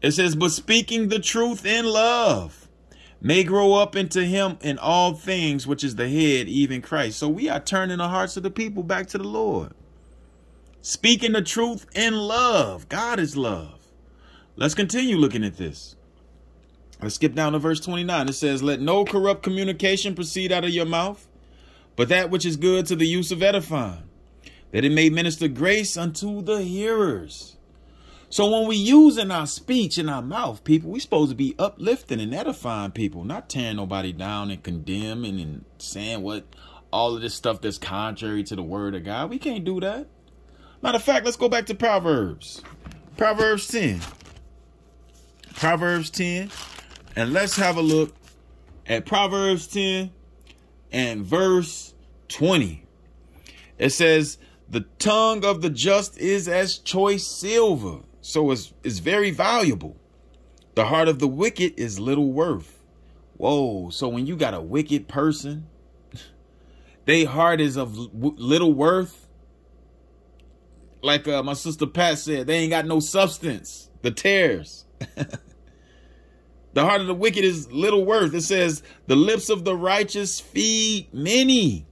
It says, but speaking the truth in love may grow up into him in all things, which is the head, even Christ. So we are turning the hearts of the people back to the Lord. Speaking the truth in love. God is love. Let's continue looking at this. Let's skip down to verse 29. It says, Let no corrupt communication proceed out of your mouth, but that which is good to the use of edifying, that it may minister grace unto the hearers. So when we use in our speech, in our mouth, people, we supposed to be uplifting and edifying people, not tearing nobody down and condemning and saying what all of this stuff that's contrary to the word of God. We can't do that. Matter of fact, let's go back to Proverbs. Proverbs 10. Proverbs 10. And let's have a look at Proverbs 10 and verse 20. It says, The tongue of the just is as choice silver so it's, it's very valuable. The heart of the wicked is little worth. Whoa. So when you got a wicked person, they heart is of little worth. Like uh, my sister Pat said, they ain't got no substance. The tares. the heart of the wicked is little worth. It says, the lips of the righteous feed many,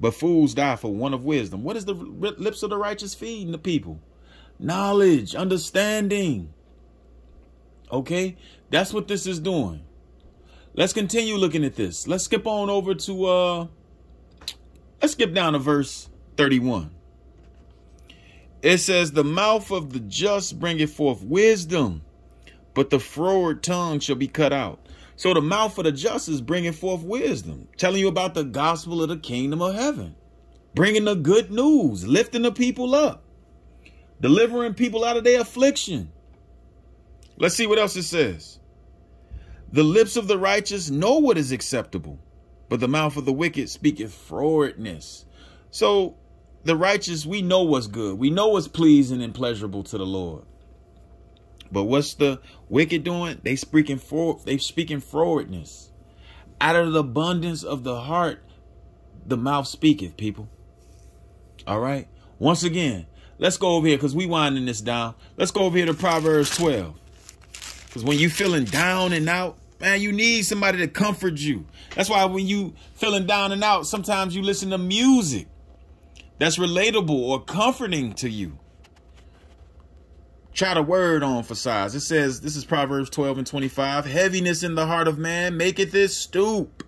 but fools die for want of wisdom. What is the lips of the righteous feeding the people? Knowledge, understanding. Okay, that's what this is doing. Let's continue looking at this. Let's skip on over to uh let's skip down to verse 31. It says, The mouth of the just bringeth forth wisdom, but the froward tongue shall be cut out. So the mouth of the just is bringing forth wisdom, telling you about the gospel of the kingdom of heaven, bringing the good news, lifting the people up delivering people out of their affliction. Let's see what else it says. The lips of the righteous know what is acceptable, but the mouth of the wicked speaketh frowardness. So the righteous, we know what's good. We know what's pleasing and pleasurable to the Lord. But what's the wicked doing? They speaking for they speaking frowardness. Out of the abundance of the heart, the mouth speaketh, people. All right. Once again, Let's go over here because we winding this down. Let's go over here to Proverbs 12. Because when you feeling down and out, man, you need somebody to comfort you. That's why when you feeling down and out, sometimes you listen to music that's relatable or comforting to you. Try the word on for size. It says, this is Proverbs 12 and 25. Heaviness in the heart of man maketh it this stoop.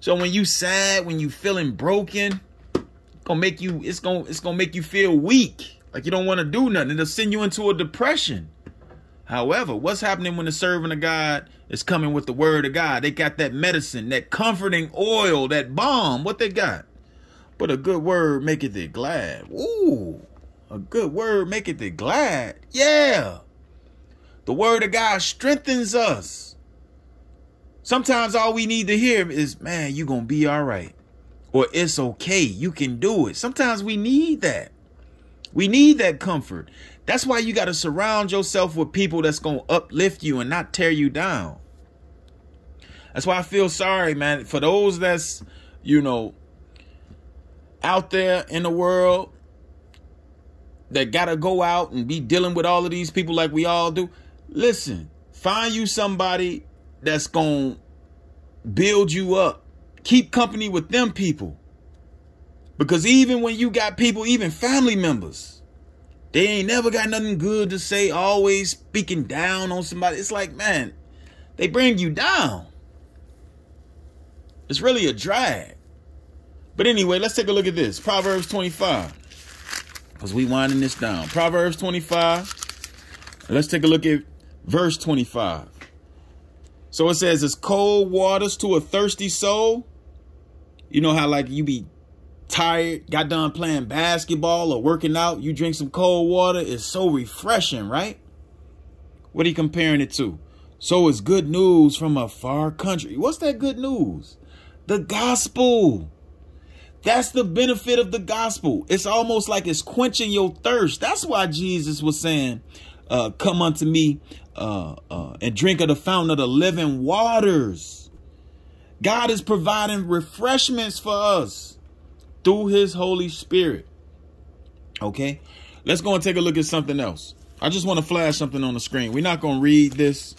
So when you sad, when you feeling broken, gonna make you it's gonna it's gonna make you feel weak like you don't want to do nothing it'll send you into a depression However, what's happening when the servant of God is coming with the word of God? They got that medicine, that comforting oil, that balm. What they got? But a good word maketh thee glad. Ooh, a good word maketh thee glad. Yeah. The word of God strengthens us. Sometimes all we need to hear is, man, you to be all right. Or it's okay. You can do it. Sometimes we need that. We need that comfort. That's why you got to surround yourself with people that's going to uplift you and not tear you down. That's why I feel sorry, man, for those that's, you know, out there in the world that got to go out and be dealing with all of these people like we all do. Listen, find you somebody that's going to build you up. Keep company with them people. Because even when you got people, even family members, they ain't never got nothing good to say, always speaking down on somebody. It's like, man, they bring you down. It's really a drag. But anyway, let's take a look at this. Proverbs 25. Because we winding this down. Proverbs 25. Let's take a look at verse 25. So it says, it's cold waters to a thirsty soul. You know how like you be tired, got done playing basketball or working out, you drink some cold water. It's so refreshing, right? What are you comparing it to? So it's good news from a far country. What's that good news? The gospel. That's the benefit of the gospel. It's almost like it's quenching your thirst. That's why Jesus was saying, uh, come unto me uh, uh, and drink of the fountain of the living waters. God is providing refreshments for us through his Holy Spirit. Okay, let's go and take a look at something else. I just want to flash something on the screen. We're not going to read this,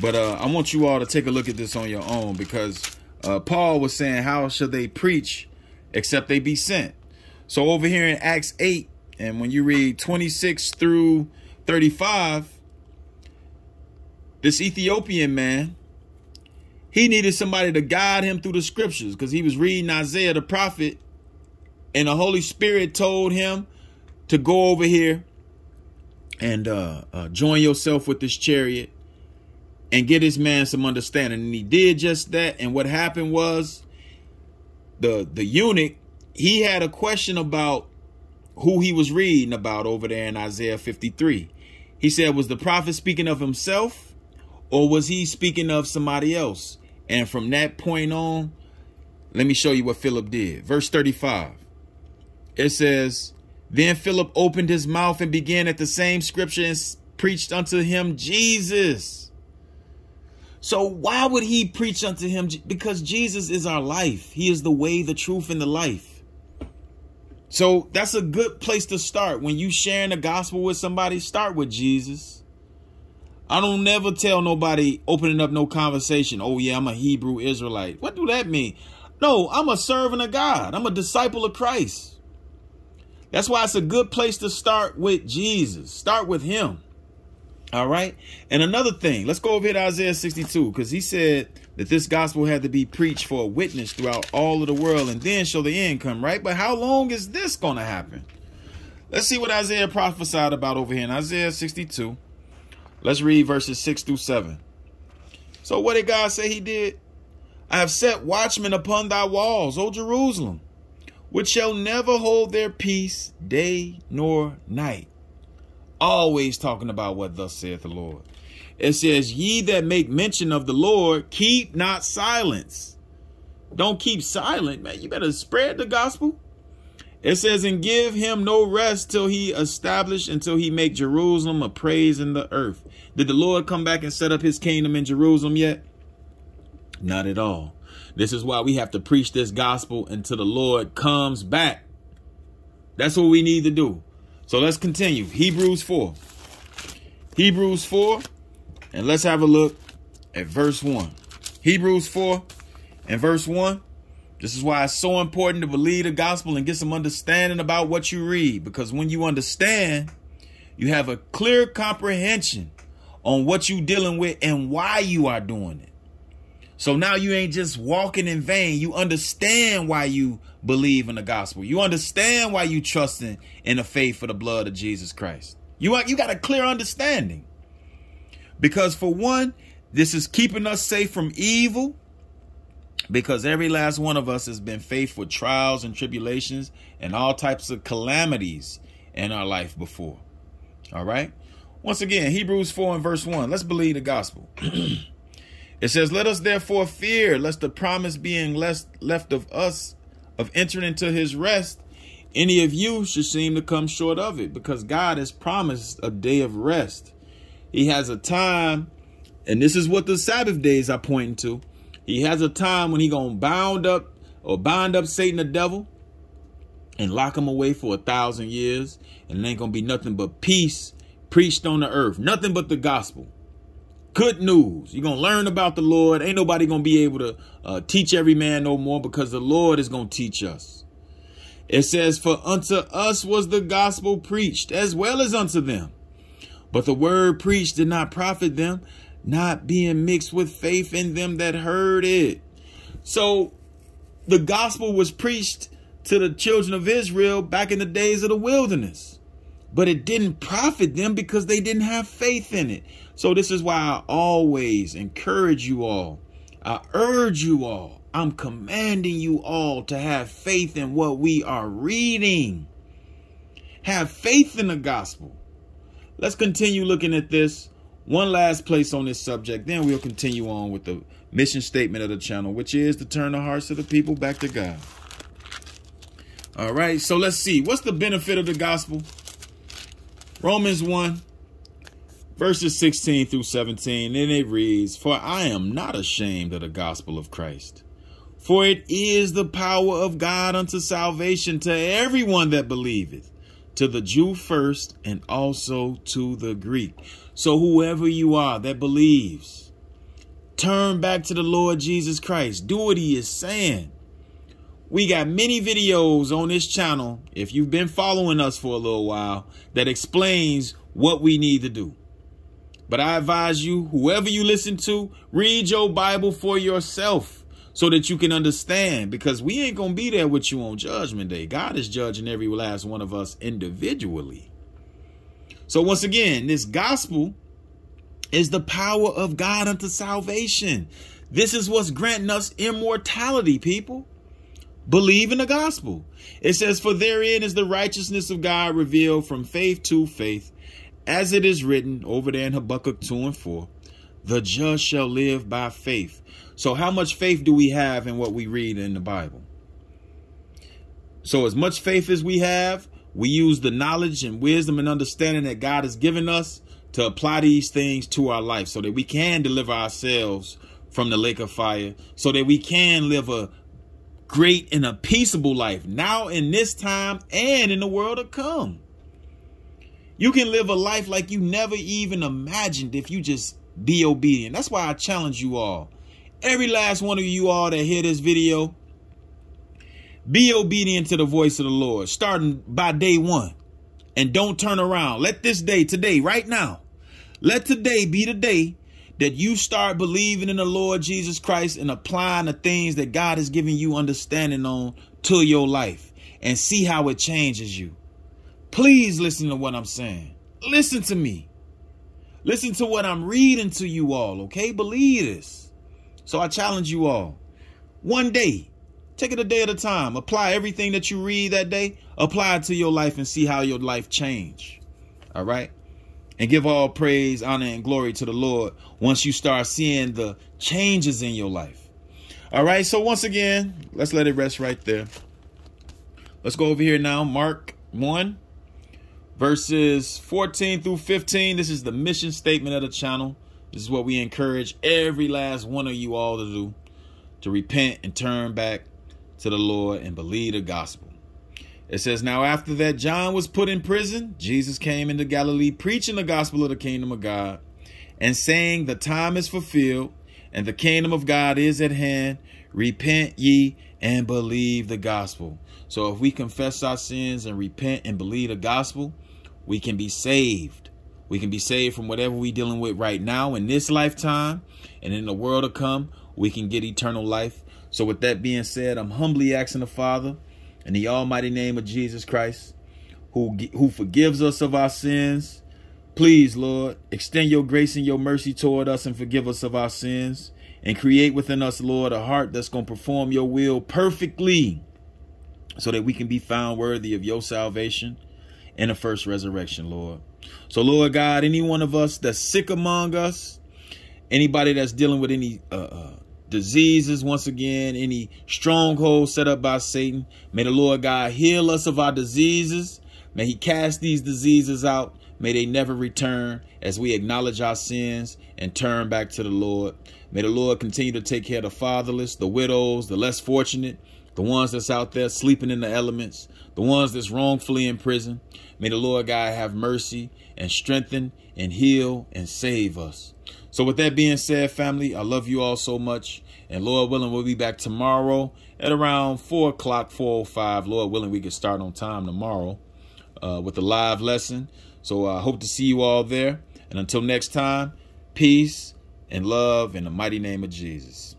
but uh, I want you all to take a look at this on your own because uh, Paul was saying, how should they preach except they be sent? So over here in Acts 8, and when you read 26 through 35, this Ethiopian man, he needed somebody to guide him through the scriptures because he was reading Isaiah the prophet and the Holy Spirit told him to go over here and uh, uh, join yourself with this chariot and get this man some understanding. And he did just that. And what happened was the the eunuch, he had a question about who he was reading about over there in Isaiah 53. He said, was the prophet speaking of himself? Or was he speaking of somebody else? And from that point on, let me show you what Philip did. Verse 35. It says, Then Philip opened his mouth and began at the same scripture and preached unto him Jesus. So why would he preach unto him? Because Jesus is our life. He is the way, the truth, and the life. So that's a good place to start. When you sharing the gospel with somebody, start with Jesus. I don't never tell nobody opening up no conversation. Oh yeah, I'm a Hebrew Israelite. What do that mean? No, I'm a servant of God. I'm a disciple of Christ. That's why it's a good place to start with Jesus. Start with him. All right. And another thing, let's go over here to Isaiah 62 because he said that this gospel had to be preached for a witness throughout all of the world and then show the end come, right? But how long is this going to happen? Let's see what Isaiah prophesied about over here in Isaiah 62. Let's read verses 6 through 7. So what did God say he did? I have set watchmen upon thy walls, O Jerusalem, which shall never hold their peace day nor night. Always talking about what thus saith the Lord. It says, ye that make mention of the Lord, keep not silence. Don't keep silent, man. You better spread the gospel. It says, and give him no rest till he establish, until he make Jerusalem a praise in the earth. Did the Lord come back and set up his kingdom in Jerusalem yet? Not at all. This is why we have to preach this gospel until the Lord comes back. That's what we need to do. So let's continue. Hebrews 4. Hebrews 4. And let's have a look at verse 1. Hebrews 4 and verse 1. This is why it's so important to believe the gospel and get some understanding about what you read. Because when you understand, you have a clear comprehension on what you're dealing with and why you are doing it. So now you ain't just walking in vain. You understand why you believe in the gospel. You understand why you trusting in the faith for the blood of Jesus Christ. You, you got a clear understanding. Because for one, this is keeping us safe from evil. Because every last one of us has been faced with trials and tribulations and all types of calamities in our life before. All right. Once again, Hebrews 4 and verse 1. Let's believe the gospel. it says, Let us therefore fear, lest the promise being less left of us of entering into his rest, any of you should seem to come short of it, because God has promised a day of rest. He has a time, and this is what the Sabbath days are pointing to. He has a time when he gonna bound up or bind up Satan the devil and lock him away for a thousand years, and it ain't gonna be nothing but peace preached on the earth. Nothing but the gospel. Good news. You're to learn about the Lord. Ain't nobody to be able to uh, teach every man no more because the Lord is to teach us. It says, For unto us was the gospel preached as well as unto them. But the word preached did not profit them, not being mixed with faith in them that heard it. So the gospel was preached to the children of Israel back in the days of the wilderness but it didn't profit them because they didn't have faith in it. So this is why I always encourage you all. I urge you all. I'm commanding you all to have faith in what we are reading. Have faith in the gospel. Let's continue looking at this. One last place on this subject. Then we'll continue on with the mission statement of the channel, which is to turn the hearts of the people back to God. All right, so let's see. What's the benefit of the gospel? Romans 1, verses 16 through 17, and it reads, For I am not ashamed of the gospel of Christ, for it is the power of God unto salvation to everyone that believeth, to the Jew first, and also to the Greek. So whoever you are that believes, turn back to the Lord Jesus Christ. Do what he is saying. We got many videos on this channel, if you've been following us for a little while, that explains what we need to do. But I advise you, whoever you listen to, read your Bible for yourself so that you can understand because we ain't going to be there with you on judgment day. God is judging every last one of us individually. So once again, this gospel is the power of God unto salvation. This is what's granting us immortality, people. Believe in the gospel. It says, For therein is the righteousness of God revealed from faith to faith, as it is written over there in Habakkuk 2 and 4. The just shall live by faith. So, how much faith do we have in what we read in the Bible? So, as much faith as we have, we use the knowledge and wisdom and understanding that God has given us to apply these things to our life so that we can deliver ourselves from the lake of fire, so that we can live a great and a peaceable life now in this time and in the world to come. You can live a life like you never even imagined if you just be obedient. That's why I challenge you all. Every last one of you all that hear this video, be obedient to the voice of the Lord, starting by day one. And don't turn around. Let this day, today, right now, let today be the day that you start believing in the Lord Jesus Christ and applying the things that God has given you understanding on to your life and see how it changes you. Please listen to what I'm saying. Listen to me. Listen to what I'm reading to you all, okay? Believe this. So I challenge you all. One day, take it a day at a time. Apply everything that you read that day. Apply it to your life and see how your life change. All right? and give all praise, honor, and glory to the Lord once you start seeing the changes in your life. All right, so once again, let's let it rest right there. Let's go over here now. Mark 1, verses 14 through 15. This is the mission statement of the channel. This is what we encourage every last one of you all to do to repent and turn back to the Lord and believe the gospel. It says, Now after that John was put in prison, Jesus came into Galilee preaching the gospel of the kingdom of God and saying, The time is fulfilled and the kingdom of God is at hand. Repent ye and believe the gospel. So if we confess our sins and repent and believe the gospel, we can be saved. We can be saved from whatever we're dealing with right now in this lifetime and in the world to come. We can get eternal life. So with that being said, I'm humbly asking the Father in the almighty name of Jesus Christ, who, who forgives us of our sins, Please, Lord, extend your grace and your mercy toward us and forgive us of our sins and create within us, Lord, a heart that's going to perform your will perfectly so that we can be found worthy of your salvation and the first resurrection, Lord. So, Lord God, any one of us that's sick among us, anybody that's dealing with any uh, uh, diseases, once again, any strongholds set up by Satan, may the Lord God heal us of our diseases. May he cast these diseases out May they never return as we acknowledge our sins and turn back to the Lord. May the Lord continue to take care of the fatherless, the widows, the less fortunate, the ones that's out there sleeping in the elements, the ones that's wrongfully in prison. May the Lord God have mercy and strengthen and heal and save us. So with that being said, family, I love you all so much. And Lord willing, we'll be back tomorrow at around 4 o'clock, 4.05. Lord willing, we can start on time tomorrow uh, with the live lesson. So I uh, hope to see you all there. And until next time, peace and love in the mighty name of Jesus.